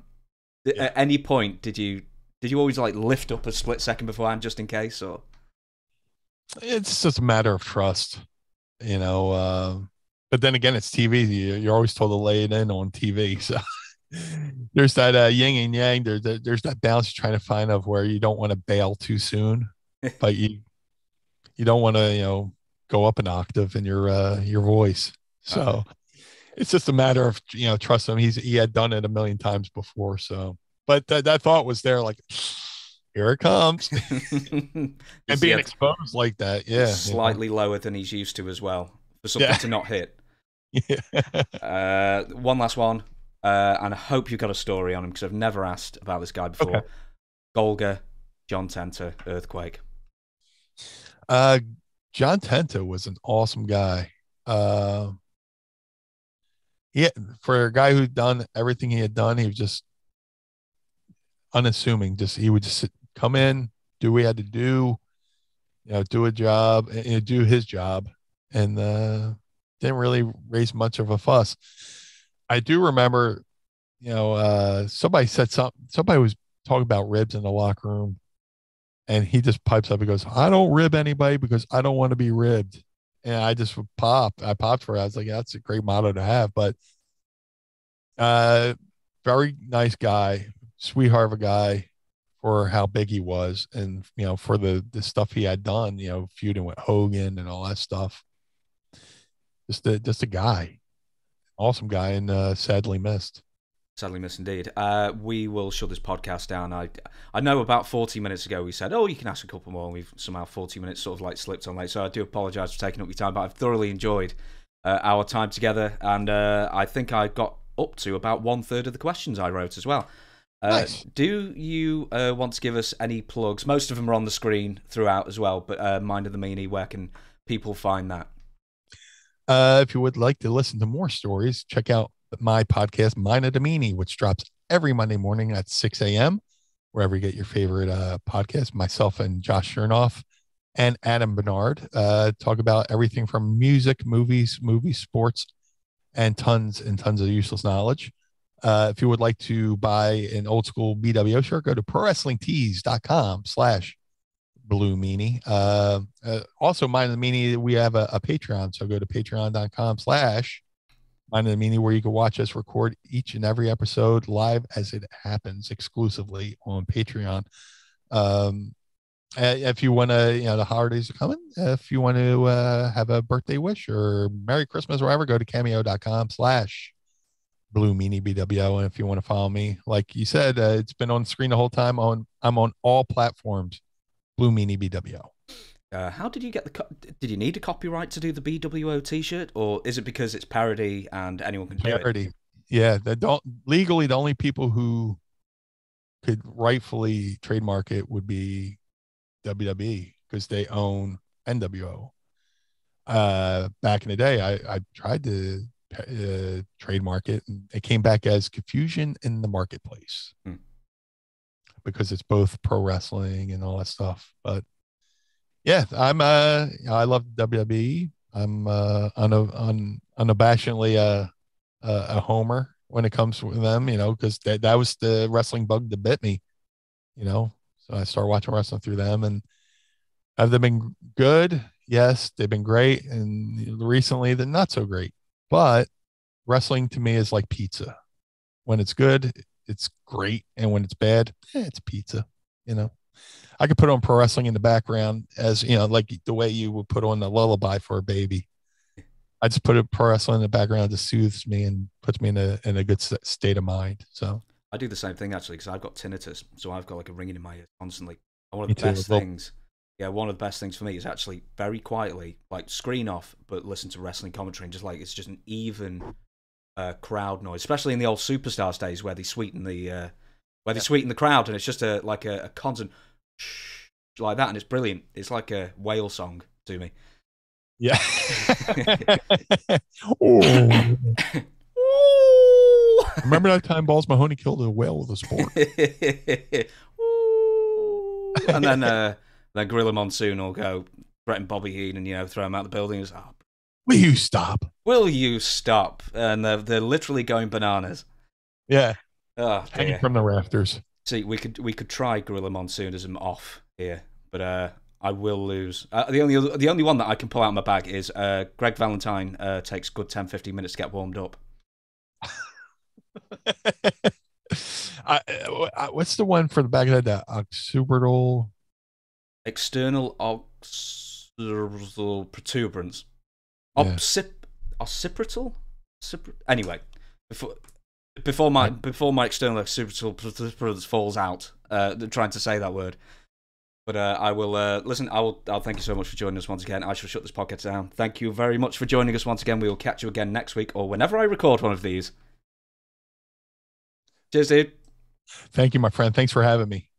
Yeah. At any point, did you did you always like lift up a split second beforehand just in case, or? It's just a matter of trust, you know. Uh, but then again, it's TV. You're always told to lay it in on TV, so there's that uh, yin and yang. There's that, there's that balance you're trying to find of where you don't want to bail too soon, but you you don't want to you know go up an octave in your uh, your voice. So okay. it's just a matter of you know trust him. He's he had done it a million times before. So, but th- that thought was there, like here it comes, and being exposed like that, yeah, slightly you know. lower than he's used to as well for something yeah. to not hit. Yeah. uh, one last one uh, and I hope you've got a story on him because I've never asked about this guy before. Okay. Golga, John Tenta, Earthquake. Uh, John Tenta was an awesome guy. Uh, yeah, for a guy who'd done everything he had done, he was just unassuming. Just he would just sit, come in, do what he had to do, you know, do a job, and you know, do his job, and uh, didn't really raise much of a fuss. I do remember, you know, uh, somebody said something. Somebody was talking about ribs in the locker room, and he just pipes up and goes, "I don't rib anybody because I don't want to be ribbed." And I just pop. I popped for it. I was like, yeah, "That's a great motto to have." But, uh, very nice guy, sweetheart of a guy for how big he was, and you know, for the the stuff he had done. You know, feuding with Hogan and all that stuff. Just a just a guy awesome guy and uh, sadly missed. Sadly missed indeed. Uh, we will shut this podcast down. I I know about 40 minutes ago we said, oh, you can ask a couple more, and we've somehow 40 minutes sort of like slipped on late. So I do apologise for taking up your time, but I've thoroughly enjoyed uh, our time together, and uh, I think I got up to about one third of the questions I wrote as well. Uh, nice. Do you uh, want to give us any plugs? Most of them are on the screen throughout as well, but uh, Mind of the Meanie, where can people find that? Uh, if you would like to listen to more stories, check out my podcast, Mind of the Meanie, which drops every Monday morning at 6 a.m., wherever you get your favorite uh, podcast. Myself and Josh Chernoff and Adam Bernard uh, talk about everything from music, movies, movie, sports, and tons and tons of useless knowledge. Uh, if you would like to buy an old school BWO shirt, go to prowrestlingtees.com slash Blue Meanie. Uh, uh, also, Mind the Meanie, we have a, a, Patreon. So go to patreon.com slash Mind the Meanie, where you can watch us record each and every episode live as it happens exclusively on Patreon. Um, if you want to, you know, the holidays are coming. If you want to uh, have a birthday wish or Merry Christmas or whatever, go to cameo.com slash blue meanie BWO. And if you want to follow me, like you said, uh, it's been on screen the whole time. On I'm on all platforms, blue meanie BWO. Uh, how did you get the? Co- did you need a copyright to do the BWO T-shirt, or is it because it's parody and anyone can do Parody. it? Yeah, the don't legally the only people who could rightfully trademark it would be WWE because they own NWO. Uh, back in the day, I, I tried to uh, trademark it, and it came back as confusion in the marketplace Hmm. because it's both pro wrestling and all that stuff. But yeah, I'm uh, I love WWE. I'm uh, un, un, unabashedly a, a a homer when it comes to them, you know, because that that was the wrestling bug that bit me, you know. So I started watching wrestling through them, and have they been good? Yes, they've been great, and recently they're not so great. But wrestling to me is like pizza. When it's good, it's great, and when it's bad, eh, it's pizza. You know, I could put on pro wrestling in the background as you know, like the way you would put on a lullaby for a baby. I just put a pro wrestling in the background, just soothes me and puts me in a in a good state of mind. So I do the same thing actually because I've got tinnitus, so I've got like a ringing in my ears constantly. One of the best things, yeah, one of the best things for me is actually very quietly, like screen off, but listen to wrestling commentary and just like it's just an even uh, crowd noise, especially in the old superstars days where they sweeten the uh, where they sweeten the crowd and it's just a like a, a constant shh, like that and it's brilliant. It's like a whale song to me. yeah. oh, remember that time Balls Mahoney killed a whale with a sport? And then uh, then Gorilla Monsoon will go threaten Bobby Heenan, and you know, throw him out the building. It's, oh, Will you stop? will you stop? And they're, they're literally going bananas. Yeah, Oh hanging dear. from the rafters. See, we could we could try Gorilla Monsoonism off here, but uh, I will lose. Uh, the only the only one that I can pull out of my bag is uh, Greg Valentine uh, takes good 10, 15 minutes to get warmed up. I, I, what's the one for the back of the head? That occipital. External occipital protuberance. Yeah. Occip- occipital? Occipit- Anyway, before before my before my external occipital protuberance falls out, uh, trying to say that word. But uh, I will uh, listen. I will. I'll thank you so much for joining us once again. I shall shut this podcast down. Thank you very much for joining us once again. We will catch you again next week or whenever I record one of these. Cheers, dude. Thank you, my friend. Thanks for having me.